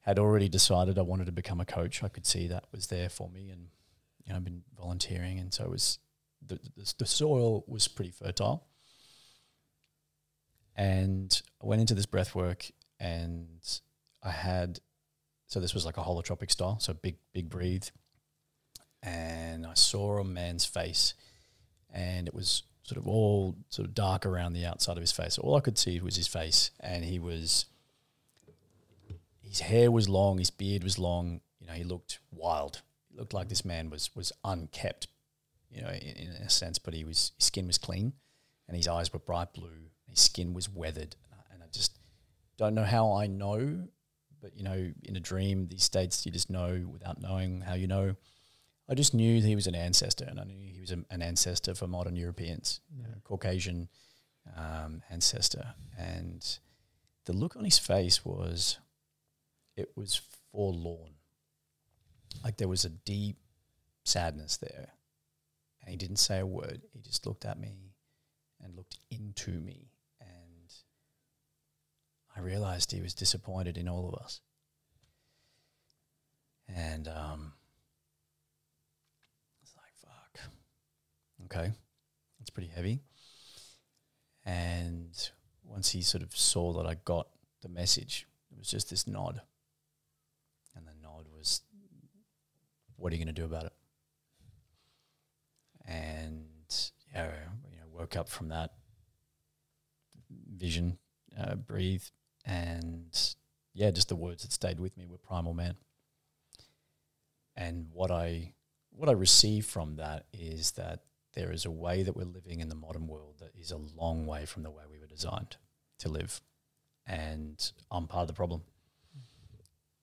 had already decided I wanted to become a coach. I could see that was there for me, and you know, I've been volunteering, and so it was the, the, the soil was pretty fertile. And I went into this breath work, and I had so this was like a holotropic style, so big big breathe, and I saw a man's face, and it was sort of all sort of dark around the outside of his face. All I could see was his face, and he was his hair was long, his beard was long. You know, he looked wild. He looked like this man was was unkept, you know, in, in a sense. But he was his skin was clean, and his eyes were bright blue. His skin was weathered, and I, and I just don't know how I know, but you know, in a dream, these states you just know without knowing how you know. I just knew he was an ancestor, and I knew he was a, an ancestor for modern Europeans, you know, Caucasian um, ancestor. And the look on his face was, it was forlorn. Like there was a deep sadness there. And he didn't say a word. He just looked at me and looked into me. And I realized he was disappointed in all of us. And um, it's like, fuck. Okay. It's pretty heavy. And once he sort of saw that I got the message, it was just this nod. And the nod was, what are you going to do about it? And yeah, you know, woke up from that vision, uh, breathe, and yeah, just the words that stayed with me were primal man. And what I what I receive from that is that there is a way that we're living in the modern world that is a long way from the way we were designed to live. And I'm part of the problem.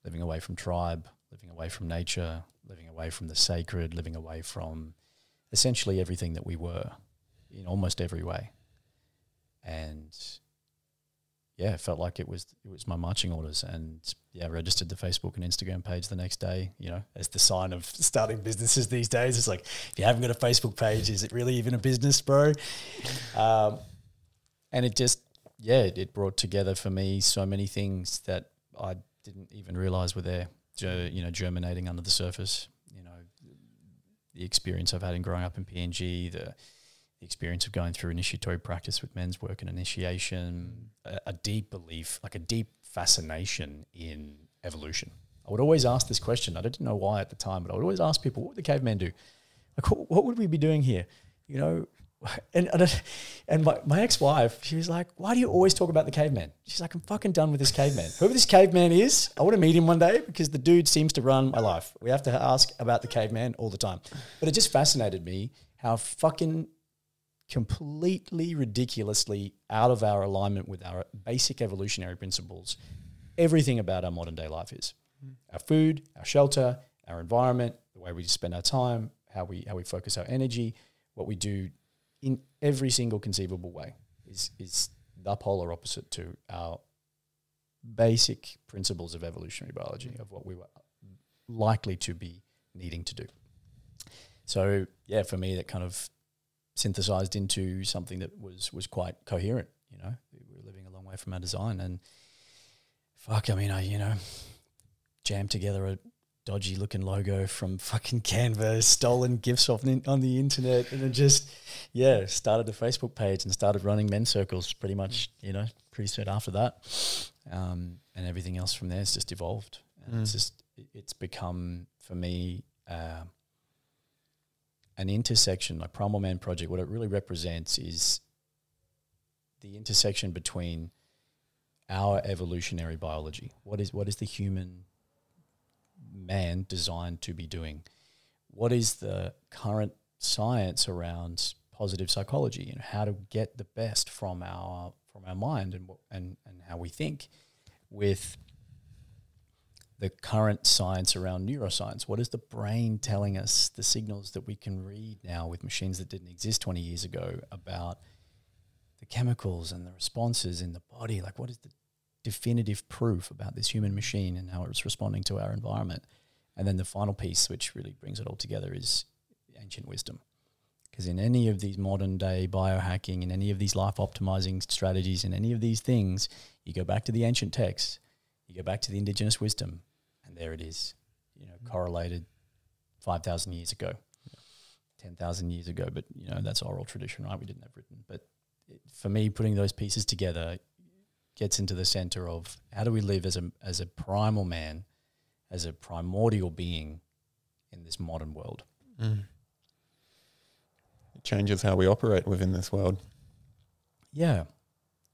Living away from tribe, living away from nature, living away from the sacred, living away from essentially everything that we were in almost every way. And yeah, it felt like it was it was my marching orders and yeah, I registered the Facebook and Instagram page the next day, you know, as the sign of starting businesses these days. It's like if you haven't got a Facebook page, is it really even a business, bro? Um, and it just yeah, it, it brought together for me so many things that I didn't even realize were there, you know, germinating under the surface. You know, the experience I've had in growing up in PNG, the the experience of going through initiatory practice with men's work and initiation, a, a deep belief, like a deep fascination in evolution. I would always ask this question. I didn't know why at the time, but I would always ask people, what would the cavemen do? Like, what, what would we be doing here? You know, and and, my, my ex-wife, she was like, why do you always talk about the caveman? She's like, I'm fucking done with this caveman. Whoever this caveman is, I want to meet him one day because the dude seems to run my life. We have to ask about the caveman all the time. But it just fascinated me how fucking completely ridiculously out of our alignment with our basic evolutionary principles everything about our modern day life is our food our shelter our environment the way we spend our time how we how we focus our energy what we do in every single conceivable way is is the polar opposite to our basic principles of evolutionary biology of what we were likely to be needing to do so yeah for me that kind of synthesized into something that was was quite coherent. You know, we were living a long way from our design, and fuck, I mean, I you know jammed together a dodgy looking logo from fucking Canva, stolen gifts off on the internet, and then just yeah, started the Facebook page and started running men's circles. Pretty much, you know, pretty soon after that, um, and everything else from there has just evolved. And mm. it's just it's become for me. Uh, an intersection, like Primal Man Project, what it really represents is the intersection between our evolutionary biology. What is what is the human man designed to be doing? What is the current science around positive psychology and how to get the best from our from our mind and and and how we think with the current science around neuroscience. What is the brain telling us, the signals that we can read now with machines that didn't exist 20 years ago about the chemicals and the responses in the body? Like, what is the definitive proof about this human machine and how it's responding to our environment? And then the final piece, which really brings it all together, is ancient wisdom. Because in any of these modern day biohacking, in any of these life optimizing strategies, in any of these things, you go back to the ancient texts you go back to the indigenous wisdom, and there it is, you know, correlated 5,000 years ago, 10,000 years ago. But, you know, that's oral tradition, right? We didn't have written. But it, for me, putting those pieces together gets into the center of how do we live as a, as a primal man, as a primordial being in this modern world. Mm. It changes how we operate within this world. Yeah.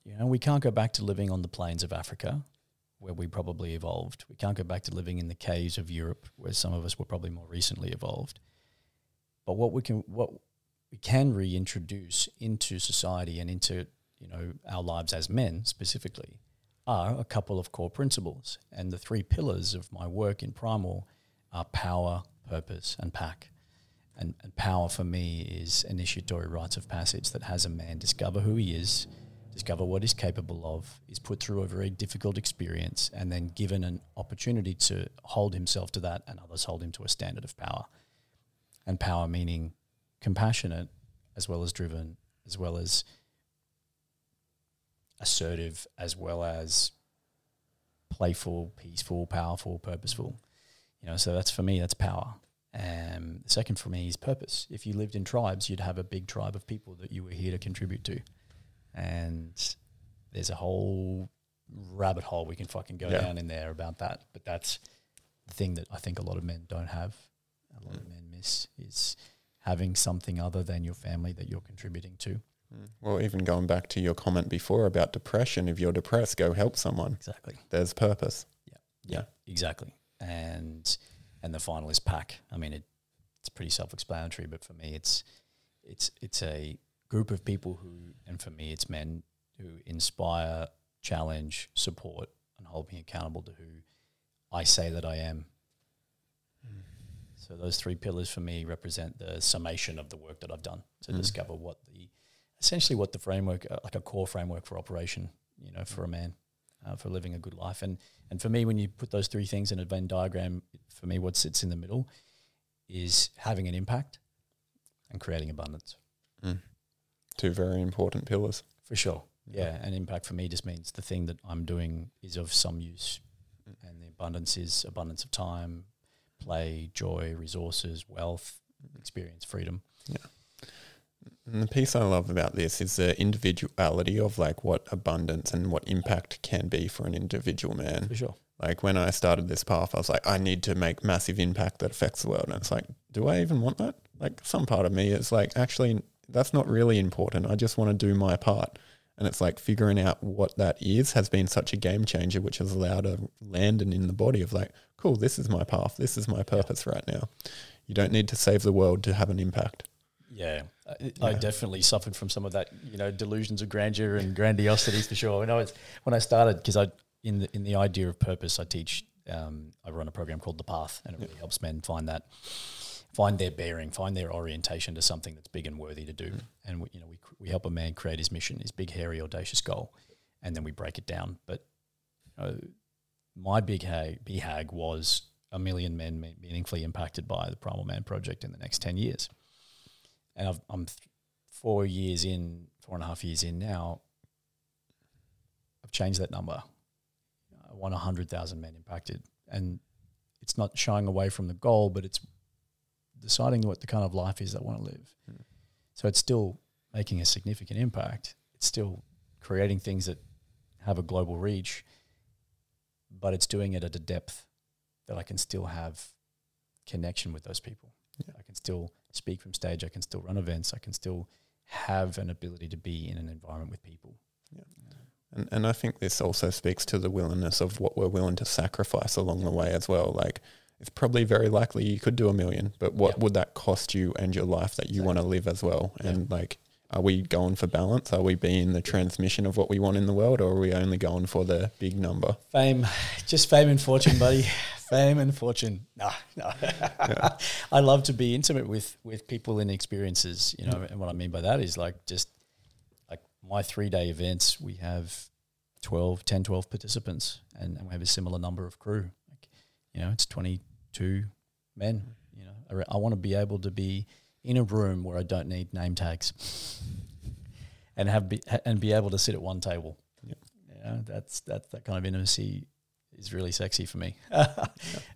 You know, we can't go back to living on the plains of Africa where we probably evolved. We can't go back to living in the caves of Europe, where some of us were probably more recently evolved. But what we can what we can reintroduce into society and into you know our lives as men specifically are a couple of core principles. And the three pillars of my work in Primal are power, purpose, and pack. And, and power for me is initiatory rites of passage that has a man discover who he is, discover what he's capable of, is put through a very difficult experience, and then given an opportunity to hold himself to that, and others hold him to a standard of power. And power meaning compassionate as well as driven, as well as assertive, as well as playful, peaceful, powerful, purposeful. You know, so that's for me, that's power. And the second for me is purpose. If you lived in tribes, you'd have a big tribe of people that you were here to contribute to. And there's a whole rabbit hole we can fucking go Yeah. down in there about that. But that's the thing that I think a lot of men don't have, a lot of mm. men miss is having something other than your family that you're contributing to. Well, even going back to your comment before about depression, if you're depressed, go help someone. Exactly. There's purpose. Yeah, Yeah. exactly. And and the final is pack. I mean, it, it's pretty self-explanatory, but for me, it's it's it's a group of people who, and for me, it's men who inspire, challenge, support, and hold me accountable to who I say that I am. So those three pillars for me represent the summation of the work that I've done to Mm. discover what the essentially what the framework, uh, like a core framework for operation, you know, for a man, uh, for living a good life. And and for me, when you put those three things in a Venn diagram, for me, what sits in the middle is having an impact and creating abundance. Two very important pillars. For sure. Yeah. And impact for me just means the thing that I'm doing is of some use. And the abundance is abundance of time, play, joy, resources, wealth, experience, freedom. And the piece I love about this is the individuality of like what abundance and what impact can be for an individual man. For sure. Like when I started this path, I was like, I need to make massive impact that affects the world. And it's like, do I even want that? Like some part of me is like, actually, that's not really important. I just want to do my part. And it's like figuring out what that is has been such a game changer, which has allowed a landing in the body of like, cool, this is my path. This is my purpose right now. You don't need to save the world to have an impact. Yeah, I, I definitely suffered from some of that, you know, delusions of grandeur and grandiosity for sure. When I was when I started, because I in the in the idea of purpose, I teach. Um, I run a program called The Path, and it really helps men find that, find their bearing, find their orientation to something that's big and worthy to do. And we, you know, we we help a man create his mission, his big, hairy, audacious goal, and then we break it down. But you know, my big hag, BHAG was a million men meaningfully impacted by the Primal Man project in the next ten years and I've, I'm four years in, four and a half years in now. I've changed that number. I want hundred thousand men impacted, and it's not shying away from the goal, but it's deciding what the kind of life is that I want to live. Mm. So it's still making a significant impact. It's still creating things that have a global reach, but it's doing it at a depth that I can still have connection with those people. Yeah. I can still speak from stage. I can still run events. I can still have an ability to be in an environment with people. Yeah. And, and I think this also speaks to the willingness of what we're willing to sacrifice along the way as well. Like it's probably very likely you could do a million, but what would that cost you and your life that you want to live as well? And like, are we going for balance? Are we being the transmission of what we want in the world, or are we only going for the big number? Fame, just fame and fortune, buddy. fame and fortune. No, no. I love to be intimate with with people and experiences. You know, and what I mean by that is like just like my three day events. We have 12, 10, 12 participants, and, and we have a similar number of crew. Like, you know, it's twenty two men. You know, I want to be able to be in a room where I don't need name tags, and have be, and be able to sit at one table. You know, that's that's that kind of intimacy is really sexy for me.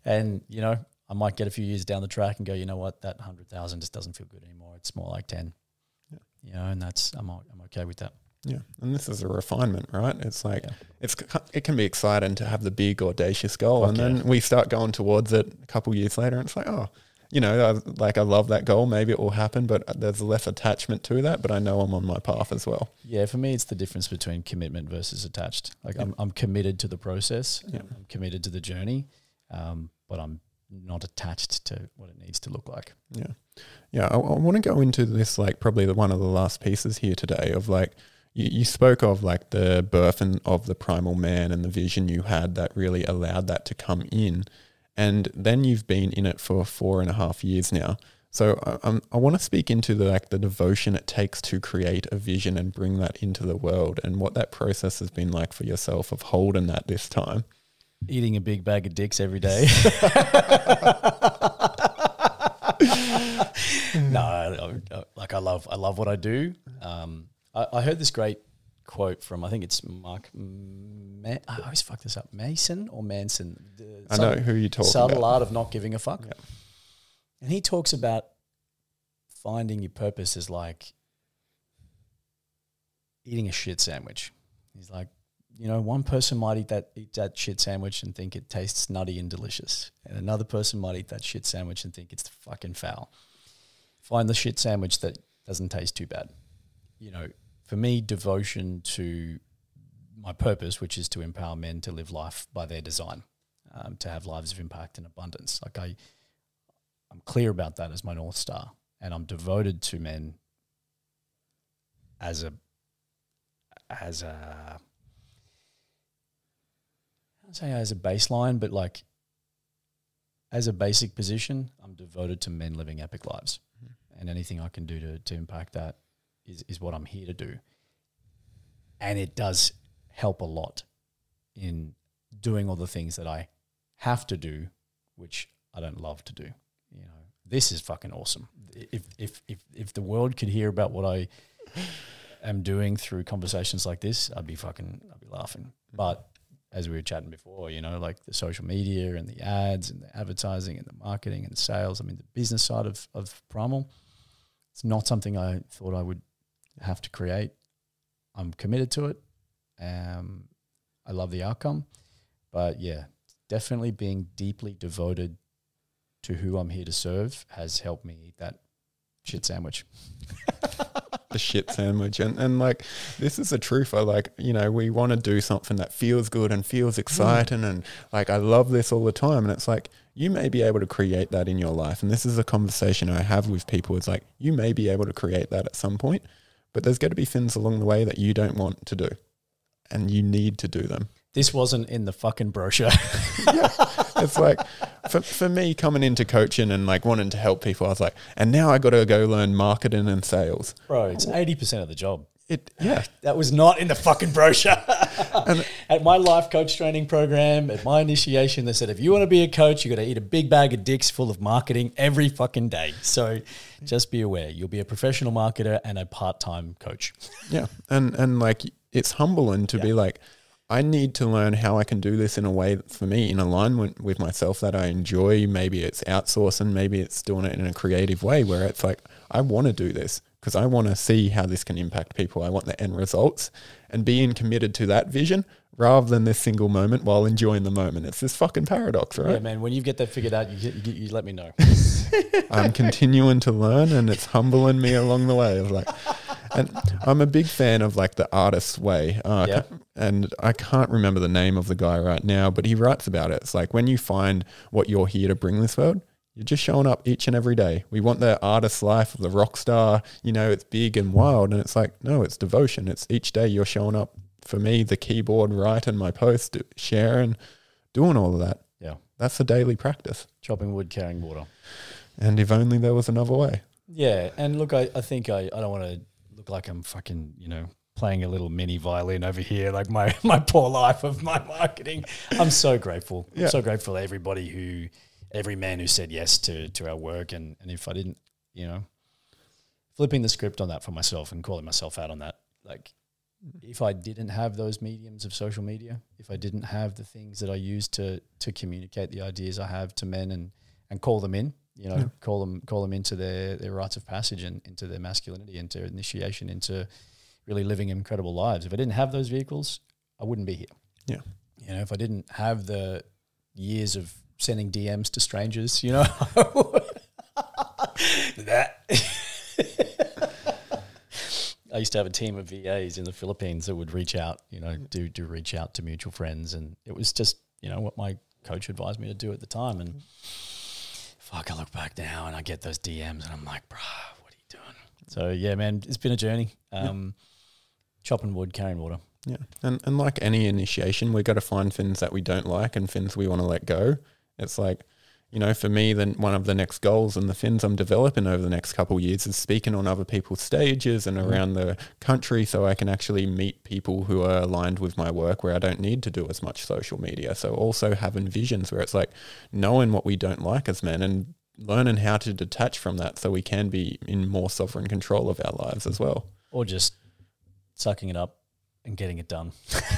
And you know, I might get a few years down the track and go, you know what, that hundred thousand just doesn't feel good anymore. It's more like ten. Yeah. You know, and that's I'm I'm okay with that. Yeah, and this is a refinement, right? It's like Yeah. it's it can be exciting to have the big audacious goal, and yeah. then we start going towards it a couple years later, and it's like, oh, you know, I, like I love that goal. Maybe it will happen, but there's less attachment to that. But I know I'm on my path as well. Yeah, for me, it's the difference between commitment versus attached. Like Yeah. I'm I'm committed to the process. Yeah. I'm committed to the journey, um, but I'm not attached to what it needs to look like. Yeah, yeah. I, I want to go into this like probably the one of the last pieces here today of like you, you spoke of like the birth and of the primal man and the vision you had that really allowed that to come in. And then you've been in it for four and a half years now. So I, I'm, want to speak into the like the devotion it takes to create a vision and bring that into the world, and what that process has been like for yourself of holding that this time. Eating a big bag of dicks every day. no, I, I, like I love, I love what I do. Um, I, I heard this great quote from I think it's Mark. Ma- I always fuck this up. Mason or Manson? The I know who you're talking subtle about. art of not giving a fuck. Yeah. And he talks about finding your purpose is like eating a shit sandwich. He's like, you know, one person might eat that eat that shit sandwich and think it tastes nutty and delicious, and another person might eat that shit sandwich and think it's fucking foul. Find the shit sandwich that doesn't taste too bad. You know, for me, devotion to my purpose, which is to empower men to live life by their design, um, to have lives of impact and abundance. Like I, I'm clear about that as my north star, and I'm devoted to men as a as a I say as a baseline, but like as a basic position, I'm devoted to men living epic lives, and anything I can do to to impact that is is what I'm here to do, and it does help a lot in doing all the things that I have to do, which I don't love to do. You know, this is fucking awesome. If if if if the world could hear about what I am doing through conversations like this, I'd be fucking I'd be laughing. But as we were chatting before, you know, like the social media and the ads and the advertising and the marketing and the sales, I mean the business side of, of Primal, it's not something I thought I would have to create. I'm committed to it. Um, I love the outcome. But yeah, definitely being deeply devoted to who I'm here to serve has helped me eat that shit sandwich. the shit sandwich and, and like this is the truth i like you know we want to do something that feels good and feels exciting and like i love this all the time and it's like you may be able to create that in your life and this is a conversation i have with people it's like you may be able to create that at some point but there's going to be things along the way that you don't want to do and you need to do them This wasn't in the fucking brochure. it's like for, for me coming into coaching and like wanting to help people i was like and now i got to go learn marketing and sales Bro, it's 80% of the job. It yeah That was not in the fucking brochure. And- at my life coach training program, at my initiation, they said if you want to be a coach, you got to eat a big bag of dicks full of marketing every fucking day. So just be aware, you'll be a professional marketer and a part time coach. Yeah, and and like it's humbling to be like, I need to learn how I can do this in a way that for me in alignment with myself that I enjoy. Maybe it's outsourcing, maybe it's doing it in a creative way where it's like I want to do this because I want to see how this can impact people. I want the end results and being committed to that vision rather than this single moment while enjoying the moment. It's this fucking paradox, right? Yeah, man, when you get that figured out, you, you, you let me know. I'm continuing to learn and it's humbling me along the way. Of like, and I'm a big fan of like the artist's way. Uh, Yeah. And I can't remember the name of the guy right now, but he writes about it. It's like when you find what you're here to bring this world, you're just showing up each and every day. We want the artist's life of the rock star. You know, it's big and wild. And it's like, no, it's devotion. It's each day you're showing up. For me, the keyboard, writing my post, sharing, doing all of that. Yeah. That's a daily practice. Chopping wood, carrying water. And if only there was another way. Yeah, and look, I, I think I, I don't want to look like I'm fucking, you know, playing a little mini violin over here, like my my poor life of my marketing. I'm so grateful. Yeah. I'm so grateful to everybody who, every man who said yes to to our work, and and if I didn't, you know, flipping the script on that for myself and calling myself out on that, like. If I didn't have those mediums of social media, if I didn't have the things that I use to to communicate the ideas I have to men and and call them in, you know, Yeah. call them call them into their their rites of passage and into their masculinity, into initiation, into really living incredible lives. If I didn't have those vehicles, I wouldn't be here. Yeah. You know, if I didn't have the years of sending DMs to strangers, you know, that. I used to have a team of VAs in the Philippines that would reach out, you know, do do reach out to mutual friends, and it was just, you know, what my coach advised me to do at the time. And fuck, I look back now and I get those DMs, and I'm like, bruh, what are you doing? So yeah, man, it's been a journey. Um, chopping wood, carrying water. Yeah, and and like any initiation, we got to find things that we don't like and things we want to let go. It's like, you know, for me, then one of the next goals and the things I'm developing over the next couple of years is speaking on other people's stages and Mhm. around the country, so I can actually meet people who are aligned with my work, where I don't need to do as much social media. So also having visions where it's like knowing what we don't like as men and learning how to detach from that, so we can be in more sovereign control of our lives as well. Or just sucking it up and getting it done.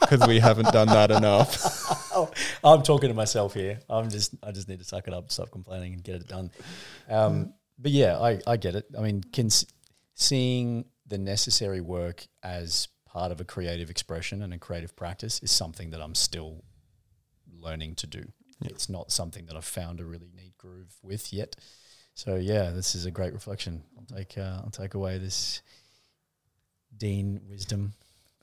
Because we haven't done that enough. I'm talking to myself here. I'm just I just need to suck it up, stop complaining, and get it done. Um, but yeah, I, I get it. I mean, can, seeing the necessary work as part of a creative expression and a creative practice is something that I'm still learning to do. Yeah. It's not something that I've found a really neat groove with yet. So yeah, this is a great reflection. I'll take uh, I'll take away this Dean wisdom.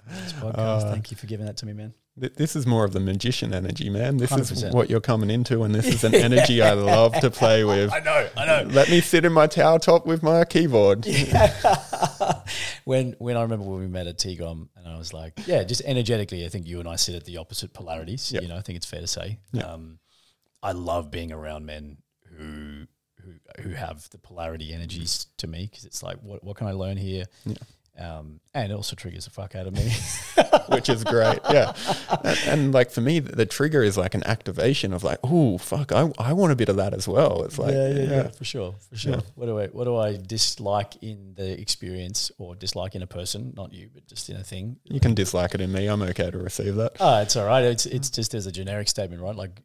This podcast. Uh, Thank you for giving that to me, man. Th- This is more of the magician energy, man. This is 100%. what you're coming into, and this is an energy I love to play with. I know, I know. Let me sit in my tower top with my keyboard. when when I remember when we met at Tigom, and I was like, yeah, just energetically, I think you and I sit at the opposite polarities. Yep. You know, I think it's fair to say. Yeah. Um, I love being around men who who who have the polarity energies to me because it's like, what what can I learn here? Yeah. Um, and it also triggers the fuck out of me. which is great. Yeah. And, and like for me, the, the trigger is like an activation of like, oh, fuck, I, I want a bit of that as well. It's like, yeah, yeah, yeah, for sure, for sure. Yeah. What do I what do I dislike in the experience or dislike in a person? Not you, but just in a thing. You can dislike it in me. I'm okay to receive that. Oh, it's all right. It's it's just as a generic statement, right? Like,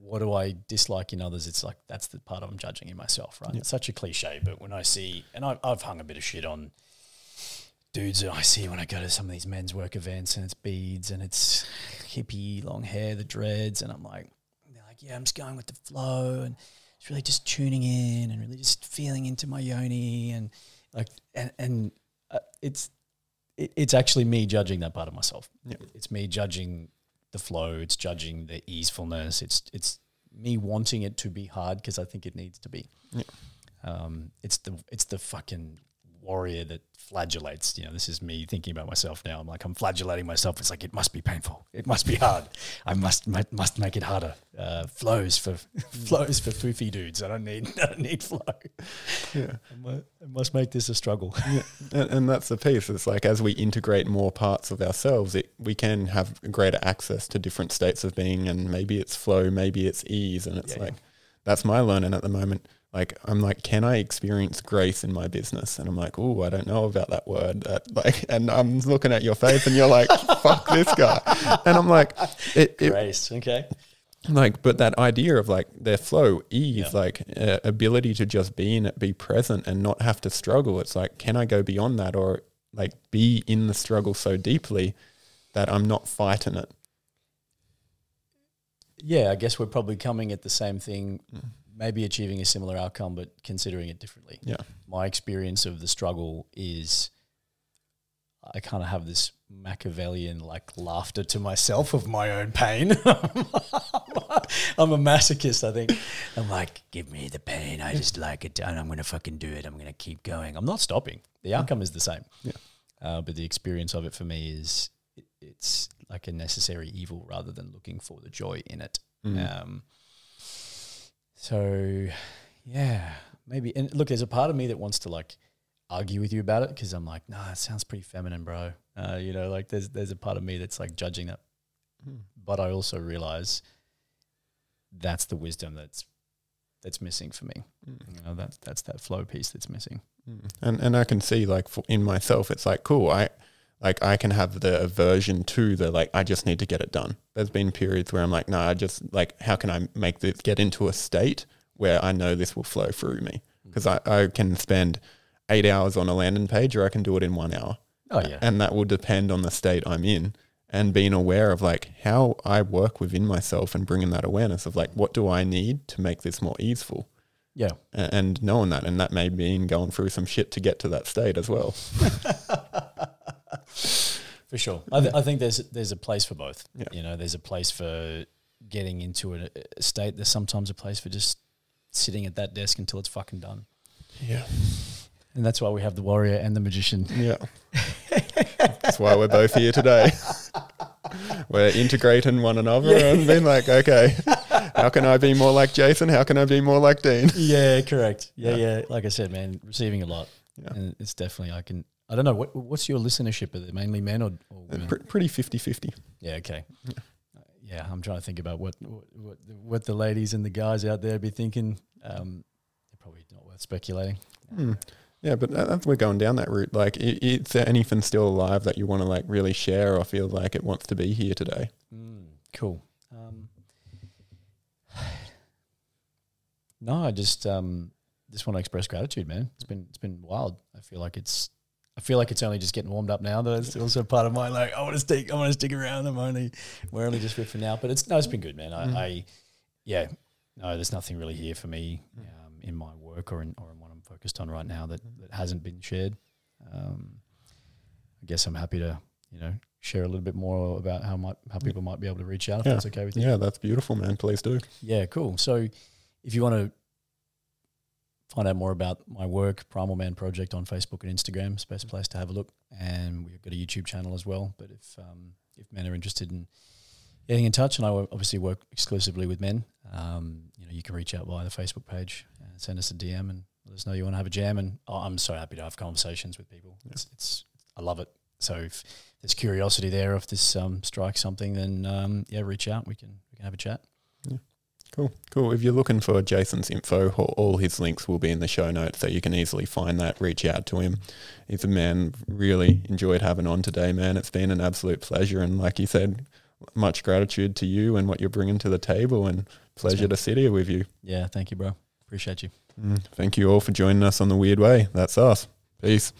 what do I dislike in others? It's like that's the part I'm judging in myself, right? Yeah. It's such a cliche, but when I see, and I, I've hung a bit of shit on dudes that I see when I go to some of these men's work events, and it's beads and it's hippie long hair, the dreads, and I'm like, they're like, yeah, I'm just going with the flow, and it's really just tuning in and really just feeling into my yoni, and like, and and uh, it's it, it's actually me judging that part of myself. Yeah. It's me judging the flow. It's judging the easefulness. It's it's me wanting it to be hard because I think it needs to be. Yeah. Um, it's the it's the fucking warrior that flagellates. You know, this is me thinking about myself now. I'm like I'm flagellating myself. It's like it must be painful. It must be hard. I must must make it harder. Uh, flows for flows for foofy dudes. I don't need I don't need flow. Yeah. I must make this a struggle. And, and that's the piece. It's like as we integrate more parts of ourselves, it, we can have greater access to different states of being. And maybe it's flow, maybe it's ease. And it's Yeah, like, that's my learning at the moment. Like, I'm like, can I experience grace in my business? And I'm like, oh, I don't know about that word. That like, and I'm looking at your face, and you're like, fuck this guy. And I'm like, it, it Grace. Okay. like but that idea of like their flow ease Yeah. like uh, ability to just be in it be present and not have to struggle it's like can i go beyond that or like be in the struggle so deeply that i'm not fighting it Yeah, I guess we're probably coming at the same thing, Mm. Maybe achieving a similar outcome, but considering it differently. yeah My experience of the struggle is I kind of have this Machiavellian like laughter to myself of my own pain. I'm a masochist, I think. I'm like, give me the pain. I just like it, and I'm going to fucking do it. I'm going to keep going. I'm not stopping. The outcome is the same. Yeah. Uh, but the experience of it for me is it, it's like a necessary evil rather than looking for the joy in it. Mm. Um, so, yeah, maybe. And look, there's a part of me that wants to like argue with you about it because I'm like, nah, it sounds pretty feminine, bro. Uh, you know, like there's there's a part of me that's like judging that, Mm. but I also realize that's the wisdom that's that's missing for me. Mm. You know, that's that's that flow piece that's missing. Mm. and and i can see like for, in myself it's like cool i like i can have the aversion to the like i just need to get it done. There's been periods where i'm like no i just like how can i make this get into a state where i know this will flow through me? Because I, I can spend eight hours on a landing page or i can do it in one hour. Oh yeah, and that will depend on the state i'm in and being aware of like how i work within myself and bringing that awareness of like what do i need to make this more easeful? Yeah. a- and knowing that and that may mean going through some shit to get to that state as well For sure, I, th- I think there's there's a place for both. Yeah. You know, there's a place for getting into a, a state. There's sometimes a place for just sitting at that desk until it's fucking done. yeah And that's why we have the warrior and the magician. yeah That's why we're both here today. we're integrating one another Yeah. and being like, okay, how can I be more like Jason? How can I be more like Dean? yeah, correct. Yeah, Yeah. yeah, Like I said, man, receiving a lot, Yeah. and it's definitely I can. I don't know what what's your listenership? Are they mainly men or, or women? Pr- pretty 50 50. Yeah, okay. Yeah, I'm trying to think about what what what, what the ladies and the guys out there be thinking. Um, they're probably not worth speculating. Hmm. Yeah, but that, that- we're going down that route. Like, is there anything still alive that you want to like really share or feel like it wants to be here today? Mm, cool. Um, no, I just um, just want to express gratitude, man. It's been it's been wild. I feel like it's I feel like it's only just getting warmed up now. That it's also part of my like I want to stick I want to stick around. I'm only we're only just fit for now, but it's no, it's been good, man. I, Mhm. I yeah, no, there's nothing really here for me um, in my work or in or in what I'm focused on right now that that hasn't been shared. Um, I guess I'm happy to you know share a little bit more about how might how people might be able to reach out if Yeah. that's okay with you. Yeah, that's beautiful, man. Please do. Yeah, cool. So if you want to find out more about my work, Primal Man Project on Facebook and Instagram is the best place to have a look. And we've got a YouTube channel as well. But if um, if men are interested in getting in touch, and I obviously work exclusively with men, um, you know, you can reach out via the Facebook page and send us a DM and let us know you want to have a jam. And oh, I'm so happy to have conversations with people. It's, it's I love it. So if there's curiosity there, if this um, strikes something, then um, yeah, reach out. We can we can have a chat. Cool, cool. If you're looking for Jason's info, all- all his links will be in the show notes, so you can easily find that. Reach out to him. He's a man really enjoyed having on today, man. It's been an absolute pleasure, and like you said, much gratitude to you and what you're bringing to the table, and pleasure to sit here with you. Yeah, thank you, bro. Appreciate you. Mm, Thank you all for joining us on the Wyrd Way. That's us. Peace.